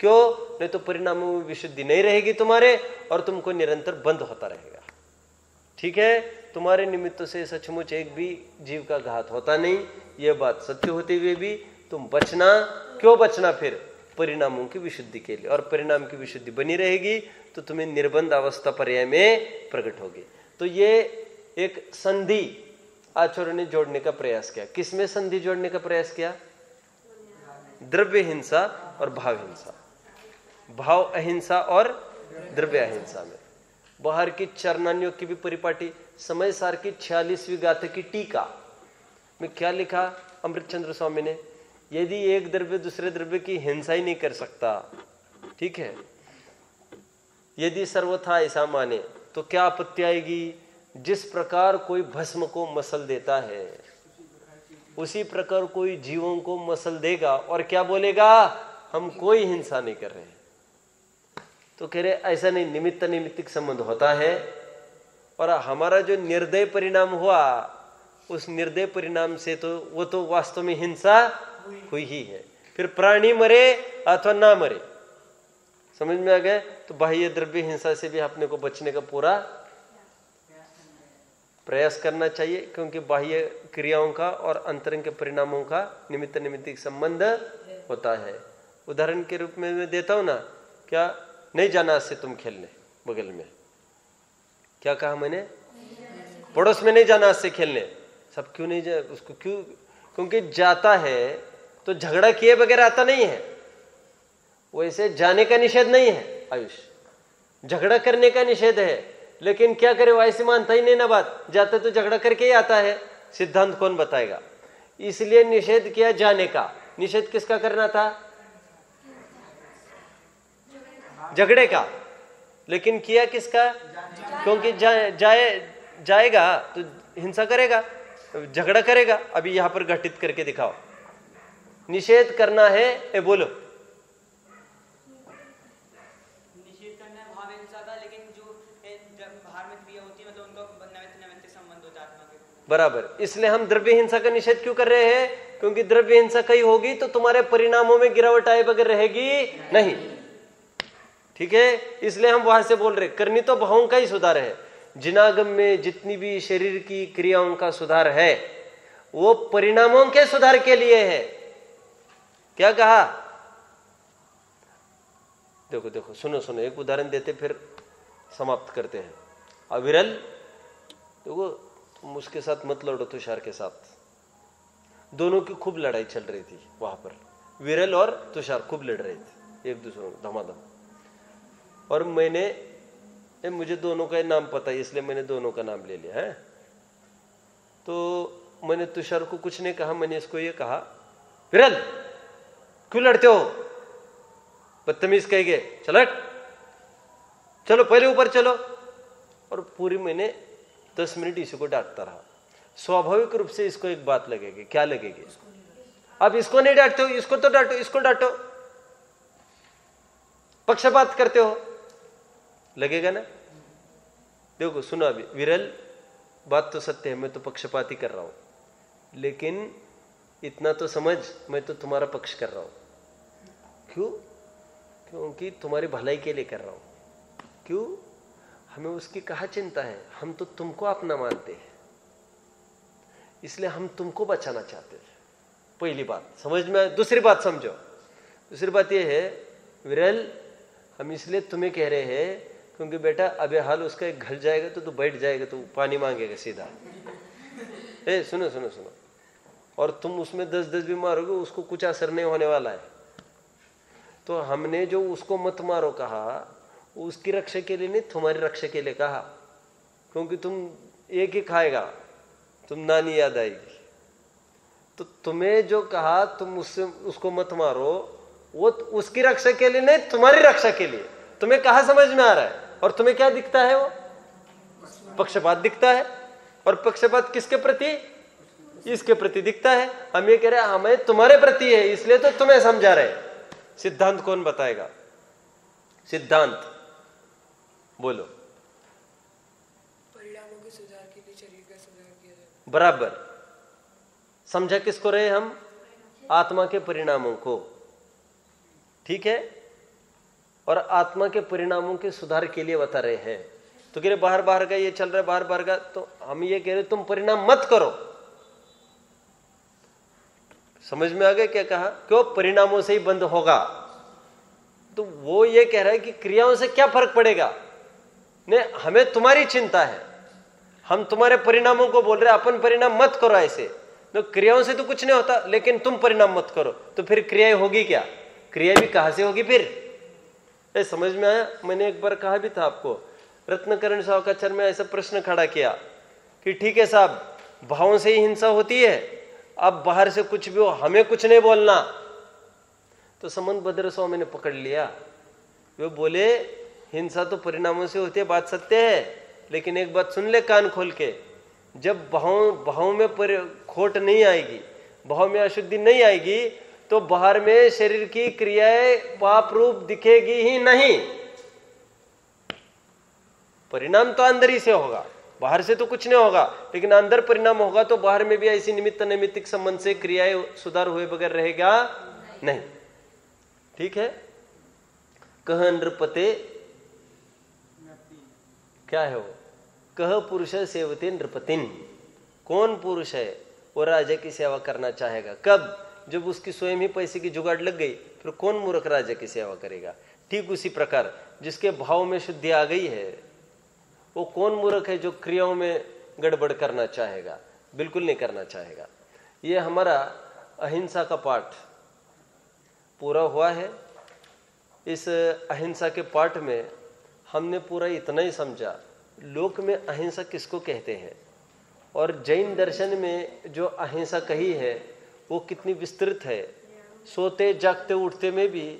क्यों? नहीं तो परिणामों में विशुद्धि नहीं रहेगी तुम्हारे और तुमको निरंतर बंद होता रहेगा। ठीक है? तुम्हारे निमित्त से सचमुच एक भी जीव का घात होता नहीं। यह बात सत्य होते हुए भी। तुम बचना। क्यों बचना फिर? परिणामों की विशुद्धि के लिए। और परिणाम की विशुद्धि बनी रहेगी तो तुम्हें निर्बंध अवस्था पर्याय में प्रकट होगी। तो ये एक संधि आचार्य ने जोड़ने का प्रयास किया। किसमें संधि जोड़ने का प्रयास किया? द्रव्य हिंसा और भाव हिंसा भाव अहिंसा और द्रव्य अहिंसा में। बाहर की चरनानियों की भी परिपाटी, समय सार की छियालीसवीं गाथे की टीका। में क्या लिखा? अमृत चंद्र स्वामी ने, यदि एक द्रव्य दूसरे द्रव्य की हिंसा ही नहीं कर सकता, ठीक है? यदि सर्वथा ऐसा माने तो क्या आपत्ति आएगी? जिस प्रकार कोई भस्म को मसल देता है, उसी प्रकार कोई जीवों को मसल देगा, और क्या बोलेगा? हम कोई हिंसा नहीं कर रहे तो कह रहे, ऐसा नहीं, निमित्त निमित्तिक संबंध होता है। और हमारा जो निर्दय परिणाम हुआ, उस निर्दय परिणाम से तो वो तो वास्तव में हिंसा हुई ही है। फिर प्राणी मरे अथवा ना मरे, समझ में आ गए तो बाह्य द्रव्य हिंसा से भी अपने को बचने का पूरा प्रयास करना चाहिए, क्योंकि बाह्य क्रियाओं का और अंतरंग के परिणामों का निमित्त निमित्त संबंध होता है। उदाहरण के रूप में मैं देता हूँ ना, क्या नहीं जाना से तुम खेलने, बगल में। क्या कहा मैंने? पड़ोस में नहीं जाना से खेलने। सब क्यों नहीं जा, उसको क्यों, क्योंकि जाता है तो झगड़ा किए बगैर आता नहीं है। वैसे जाने का निषेध नहीं है, आयुष। झगड़ा करने का निषेध है, लेकिन क्या करे, वो ऐसे मानता ही नहीं ना बात। जाता तो झगड़ा करके ही आता है। सिद्धांत कौन बताएगा? इसलिए निषेध किया जाने का। निषेध किसका करना था? झगड़े का। लेकिन किया किसका? क्योंकि जाए जाएगा तो हिंसा करेगा झगड़ा करेगा। अभी यहाँ पर घटित करके दिखाओ। निषेध करना है ए बोलो। मतलब है बराबर। इसलिए हम द्रव्य हिंसा का निषेध क्यों कर रहे हैं? क्योंकि द्रव्य हिंसा कहीं होगी तो तुम्हारे परिणामों में गिरावट आए बगैर रहेगी नहीं। ठीक है? इसलिए हम वहाँ से बोल रहे, करनी तो भावों का ही सुधार है। जिनागम में जितनी भी शरीर की क्रियाओं का सुधार है, वो परिणामों के सुधार के लिए है। क्या कहा? देखो देखो, सुनो सुनो, एक उदाहरण देते फिर समाप्त करते हैं। अविरल, देखो, तुम उसके साथ मत लड़ो तुषार के साथ। दोनों की खूब लड़ाई चल रही थी वहाँ पर। विरल और तुषार खूब लड़ रहे थे, एक दूसरे धमाधम। और मैंने ए, मुझे दोनों का नाम पता है इसलिए मैंने दोनों का नाम ले लिया है? तो मैंने तुषार को कुछ नहीं कहा मैंने इसको ये कहा विरल क्यों लड़ते हो? बदतमीज कह गए चलो चलो पहले ऊपर चलो। और पूरी मैंने दस मिनट इसी को डांटता रहा। स्वाभाविक रूप से इसको एक बात लगेगी क्या लगेगी? अब इसको नहीं डांटते हो इसको तो डांटो इसको डांटो। पक्षपात करते हो। लगेगा ना? देखो, सुनो अभी, विरल बात तो सत्य है, मैं तो पक्षपात ही कर रहा हूँ। लेकिन इतना तो समझ, मैं तो तुम्हारा पक्ष कर रहा हूँ। क्यों? क्योंकि तुम्हारी भलाई के लिए कर रहा हूँ। क्यों? हमें उसकी कहा चिंता है? हम तो तुमको अपना मानते हैं। इसलिए हम तुमको बचाना चाहते थे पहली बात, समझ में दूसरी बात समझो। दूसरी बात यह है, विरल, हम इसलिए तुम्हें कह रहे हैं क्योंकि बेटा, अबे हाल उसका एक घल जाएगा तो तू बैठ जाएगा तो पानी मांगेगा सीधा। [LAUGHS] ए, सुनो सुनो सुनो। और तुम उसमें दस दस भी मारोगे, उसको कुछ असर नहीं होने वाला है। तो हमने जो उसको मत मारो कहा, उसकी रक्षा के लिए नहीं, तुम्हारी रक्षा के लिए कहा। क्योंकि तुम एक ही खाएगा, तुम नानी याद आएगी। तो तुम्हें जो कहा, तुम उससे, उसको मत मारो, वो उसकी रक्षा के लिए नहीं, तुम्हारी रक्षा के लिए। तुम्हें कहा समझ में आ रहा है? और तुम्हें क्या दिखता है वो? पक्षपात दिखता है। और पक्षपात किसके प्रति? इसके प्रति दिखता है। हम ये कह रहे हैं हमें तुम्हारे प्रति है इसलिए तो तुम्हें समझा रहे सिद्धांत कौन बताएगा? सिद्धांत। बोलो। परिणामों के सुधार के लिए शरीर का सुधार किया बराबर। समझा किसको रहे हम? आत्मा के परिणामों को। ठीक है? और आत्मा के परिणामों के सुधार के लिए बता रहे हैं। तो कह रहे, बाहर बाहर का ये चल रहा है, बाहर बाहर का तो हम ये कह रहे, तुम परिणाम मत करो। समझ में आ गया क्या कहा? क्यों? परिणामों से ही बंद होगा। तो वो ये कह रहा है कि क्रियाओं से क्या फ़र्क पड़ेगा? ने, हमें तुम्हारी चिंता है। हम तुम्हारे परिणामों को बोल रहे हैं, अपन परिणाम मत करो ऐसे। तो क्रियाओं से तो कुछ नहीं होता, लेकिन तुम परिणाम मत करो। तो फिर क्रियाएँ होगी क्या? क्रिया भी कहाँ से होगी फिर? ए, समझ में आया? मैंने एक बार कहा भी था आपको रत्नकरण सावकाचर में ऐसा प्रश्न खड़ा किया कि ठीक है साहब भावों से ही हिंसा होती है अब बाहर से कुछ भी हो हमें कुछ नहीं बोलना। तो समन भद्र स्वामी ने पकड़ लिया। वे बोले हिंसा तो परिणामों से होती है बात सत्य है लेकिन एक बात सुन ले कान खोल के। जब भाव भाव में पर खोट नहीं आएगी भाव में अशुद्धि नहीं आएगी तो बाहर में शरीर की क्रियाएँ पाप रूप दिखेगी ही नहीं। परिणाम तो अंदर ही से होगा। बाहर से तो कुछ नहीं होगा, लेकिन अंदर परिणाम होगा तो बाहर में भी ऐसी निमित्त नैमित्तिक संबंध से क्रियाएँ सुधार हुए बगैर रहेगा नहीं। ठीक है? कह नृपते क्या है वो? कह पुरुष सेवते नृपतिन। कौन पुरुष है? वो राजा की सेवा करना चाहेगा। कब? जब उसकी स्वयं ही पैसे की जुगाड़ लग गई, फिर कौन मूर्ख राजा की सेवा करेगा? ठीक उसी प्रकार, जिसके भाव में शुद्धि आ गई है, वो कौन मूर्ख है जो क्रियाओं में गड़बड़ करना चाहेगा? बिल्कुल नहीं करना चाहेगा। ये हमारा अहिंसा का पाठ पूरा हुआ है। इस अहिंसा के पाठ में हमने पूरा इतना ही समझा, लोक में अहिंसा किसको कहते हैं? और जैन दर्शन में जो अहिंसा कही है वो कितनी विस्तृत है। सोते, जागते, उठते में भी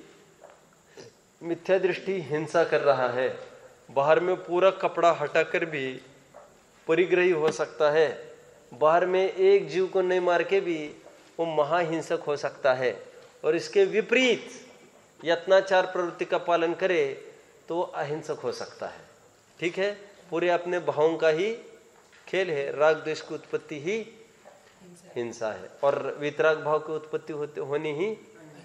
मिथ्या दृष्टि हिंसा कर रहा है। बाहर में पूरा कपड़ा हटाकर भी परिग्रही हो सकता है। बाहर में एक जीव को नहीं मार के भी वो महाहिंसक हो सकता है। और इसके विपरीत यत्नाचार प्रवृत्ति का पालन करे तो अहिंसक हो सकता है। ठीक है? पूरे अपने भावों का ही खेल है। राग देश की उत्पत्ति ही हिंसा है। और वितराग भाव की उत्पत्ति होती होनी ही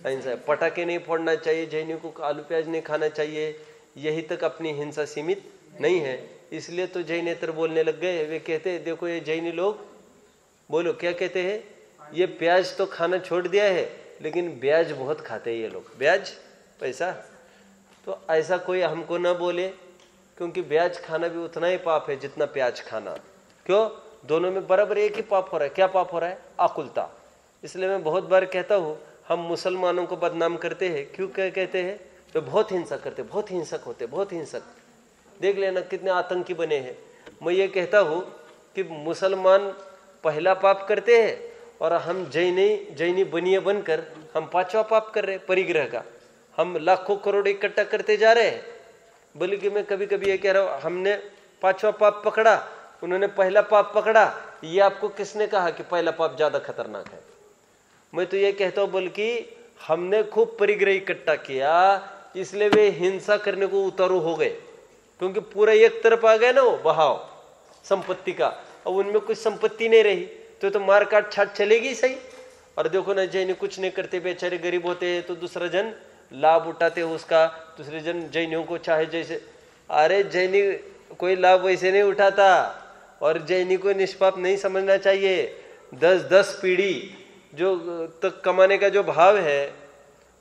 अहिंसा है। पटाखे नहीं फोड़ना चाहिए जैनियों को आलू प्याज नहीं खाना चाहिए, यही तक अपनी हिंसा सीमित नहीं है। इसलिए तो जैनेतर बोलने लग गए, वे कहते हैं, देखो ये जैनी लोग, बोलो, क्या कहते हैं? ये प्याज तो खाना छोड़ दिया है, लेकिन ब्याज बहुत खाते हैं ये लोग। ब्याज? पैसा? तो ऐसा कोई हमको ना बोले, क्योंकि ब्याज खाना भी उतना ही पाप है जितना प्याज खाना। क्यों? दोनों में बराबर एक ही पाप हो रहा है। क्या पाप हो रहा है? आकुलता। इसलिए मैं बहुत बार कहता हूँ, हम मुसलमानों को बदनाम करते हैं। क्यों कह, कहते हैं? तो बहुत हिंसा करते बहुत हिंसक होते बहुत हिंसक। देख लेना कितने आतंकी बने हैं। मैं ये कहता हूँ कि मुसलमान पहला पाप करते हैं और हम जैनी जैनी बनिए बनकर हम पांचवा पाप कर रहे परिग्रह का। हम लाखों करोड़ इकट्ठा करते जा रहे हैं। बल्कि मैं कभी कभी ये कह रहा हूँ, हमने पांचवा पाप पकड़ा उन्होंने पहला पाप पकड़ा। ये आपको किसने कहा कि पहला पाप ज़्यादा खतरनाक है? मैं तो ये कहता हूँ, बल्कि हमने खूब परिग्रह इकट्ठा किया, इसलिए वे हिंसा करने को उतारू हो गए। क्योंकि पूरा एक तरफ़ आ गया ना वो बहाव, संपत्ति का। अब उनमें कुछ संपत्ति नहीं रही तो तो मार काट छाट चलेगी सही। और देखो ना, जैन कुछ नहीं करते, बेचारे गरीब होते हैं तो दूसरा जन लाभ उठाते हो उसका, दूसरे जन जैनियों को चाहे जैसे। अरे जैनी कोई लाभ वैसे नहीं उठाता। और जैनी को निष्पाप नहीं समझना चाहिए। दस दस पीढ़ी जो, तक कमाने का जो भाव है,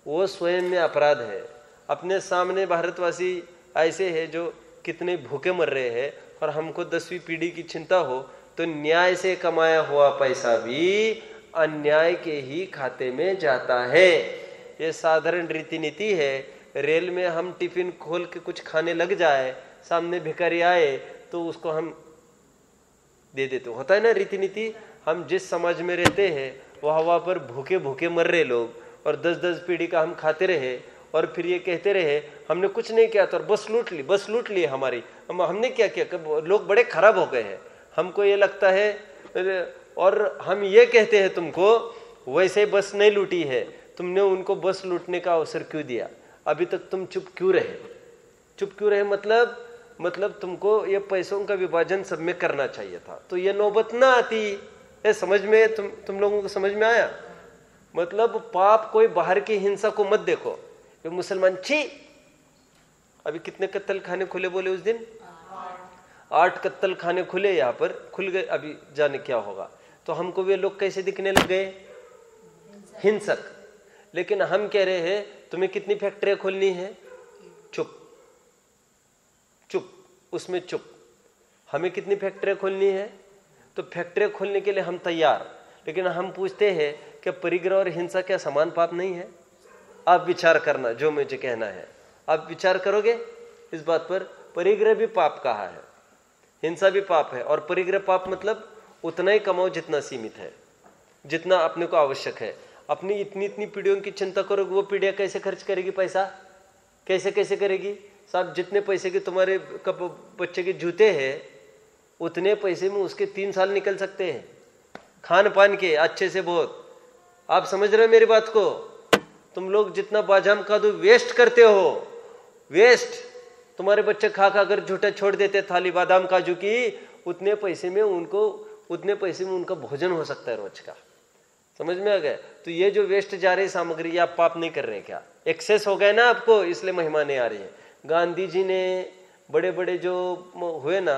वो स्वयं में अपराध है। अपने सामने भारतवासी ऐसे है जो कितने भूखे मर रहे हैं और हमको दसवीं पीढ़ी की चिंता हो तो न्याय से कमाया हुआ पैसा भी अन्याय के ही खाते में जाता है। ये साधारण रीति नीति है। रेल में हम टिफ़िन खोल के कुछ खाने लग जाए, सामने भिखारी आए तो उसको हम दे देते होता है ना रीति नीति हम जिस समाज में रहते हैं, वह वहाँ पर भूखे भूखे मर रहे लोग, और दस दस पीढ़ी का हम खाते रहे, और फिर ये कहते रहे, हमने कुछ नहीं किया तो बस लूट ली, बस लूट ली हमारी। हम, हमने क्या किया? लोग बड़े खराब हो गए हैं। हमको ये लगता है, और हम ये कहते हैं तुमको, वैसे बस नहीं लूटी है, तुमने उनको बस लूटने का अवसर क्यों दिया? अभी तक तुम चुप क्यों रहे? चुप क्यों रहे मतलब मतलब तुमको ये पैसों का विभाजन सब में करना चाहिए था। तो ये नौबत ना आती। ये समझ में, तुम तुम लोगों को समझ में आया? मतलब पाप कोई बाहर की हिंसा को मत देखो। ये मुसलमान, छी! अभी कितने कत्तल खाने खुले बोले उस दिन? आठ कत्तल खाने खुले यहाँ पर, खुल गए, अभी जाने क्या होगा? तो हमको वे लोग कैसे दिखने लग गए? हिंसक। लेकिन हम कह रहे हैं, तुम्हें कितनी फैक्ट्रियाँ खोलनी है? चुप। उसमें चुप। हमें कितनी फैक्ट्रियाँ खोलनी है? तो फैक्ट्रियाँ खोलने के लिए हम तैयार। लेकिन हम पूछते हैं कि परिग्रह और हिंसा क्या समान पाप नहीं है? आप विचार करना, जो मुझे कहना है। आप विचार करोगे? इस बात पर परिग्रह भी पाप कहा है। हिंसा भी पाप है। और परिग्रह पाप मतलब उतना ही कमाओ जितना सीमित है। जितना अपने को आवश्यक है। अपनी इतनी इतनी पीढ़ियों की चिंता करोगे, वो पीढ़ियाँ कैसे खर्च करेगी पैसा? कैसे कैसे करेगी? साहब, जितने पैसे के तुम्हारे कप, बच्चे के जूते हैं, उतने पैसे में उसके तीन साल निकल सकते हैं। खान पान के, अच्छे से बहुत। आप समझ रहे हो मेरी बात को? तुम लोग जितना बाजाम का दो वेस्ट करते हो। वेस्ट तुम्हारे बच्चे खा खा कर झूठा छोड़ देते, थाली, बादाम, काजू की। उतने पैसे में उनको, उतने पैसे में उनका भोजन हो सकता है रोज का। समझ में आ गया? तो ये जो वेस्ट जा रही सामग्री आप पाप नहीं कर रहे क्या? एक्सेस हो गए ना आपको, इसलिए महिमा नहीं आ रही है। गांधी जी ने बड़े बड़े जो हुए ना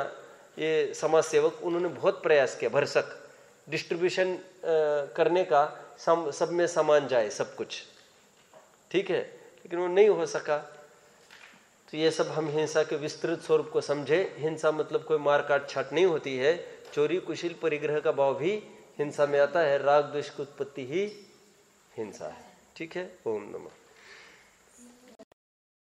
ये समाज सेवक उन्होंने बहुत प्रयास किया भरसक। डिस्ट्रीब्यूशन करने का सम, सब में समान जाए सब कुछ। ठीक है? लेकिन वो नहीं हो सका। तो ये सब हम हिंसा के विस्तृत स्वरूप को समझे। हिंसा मतलब कोई मार काट छाट नहीं होती है। चोरी कुशील परिग्रह का भाव भी हिंसा में आता है। राग द्वेष की उत्पत्ति ही हिंसा है। ठीक है? ओम नमः।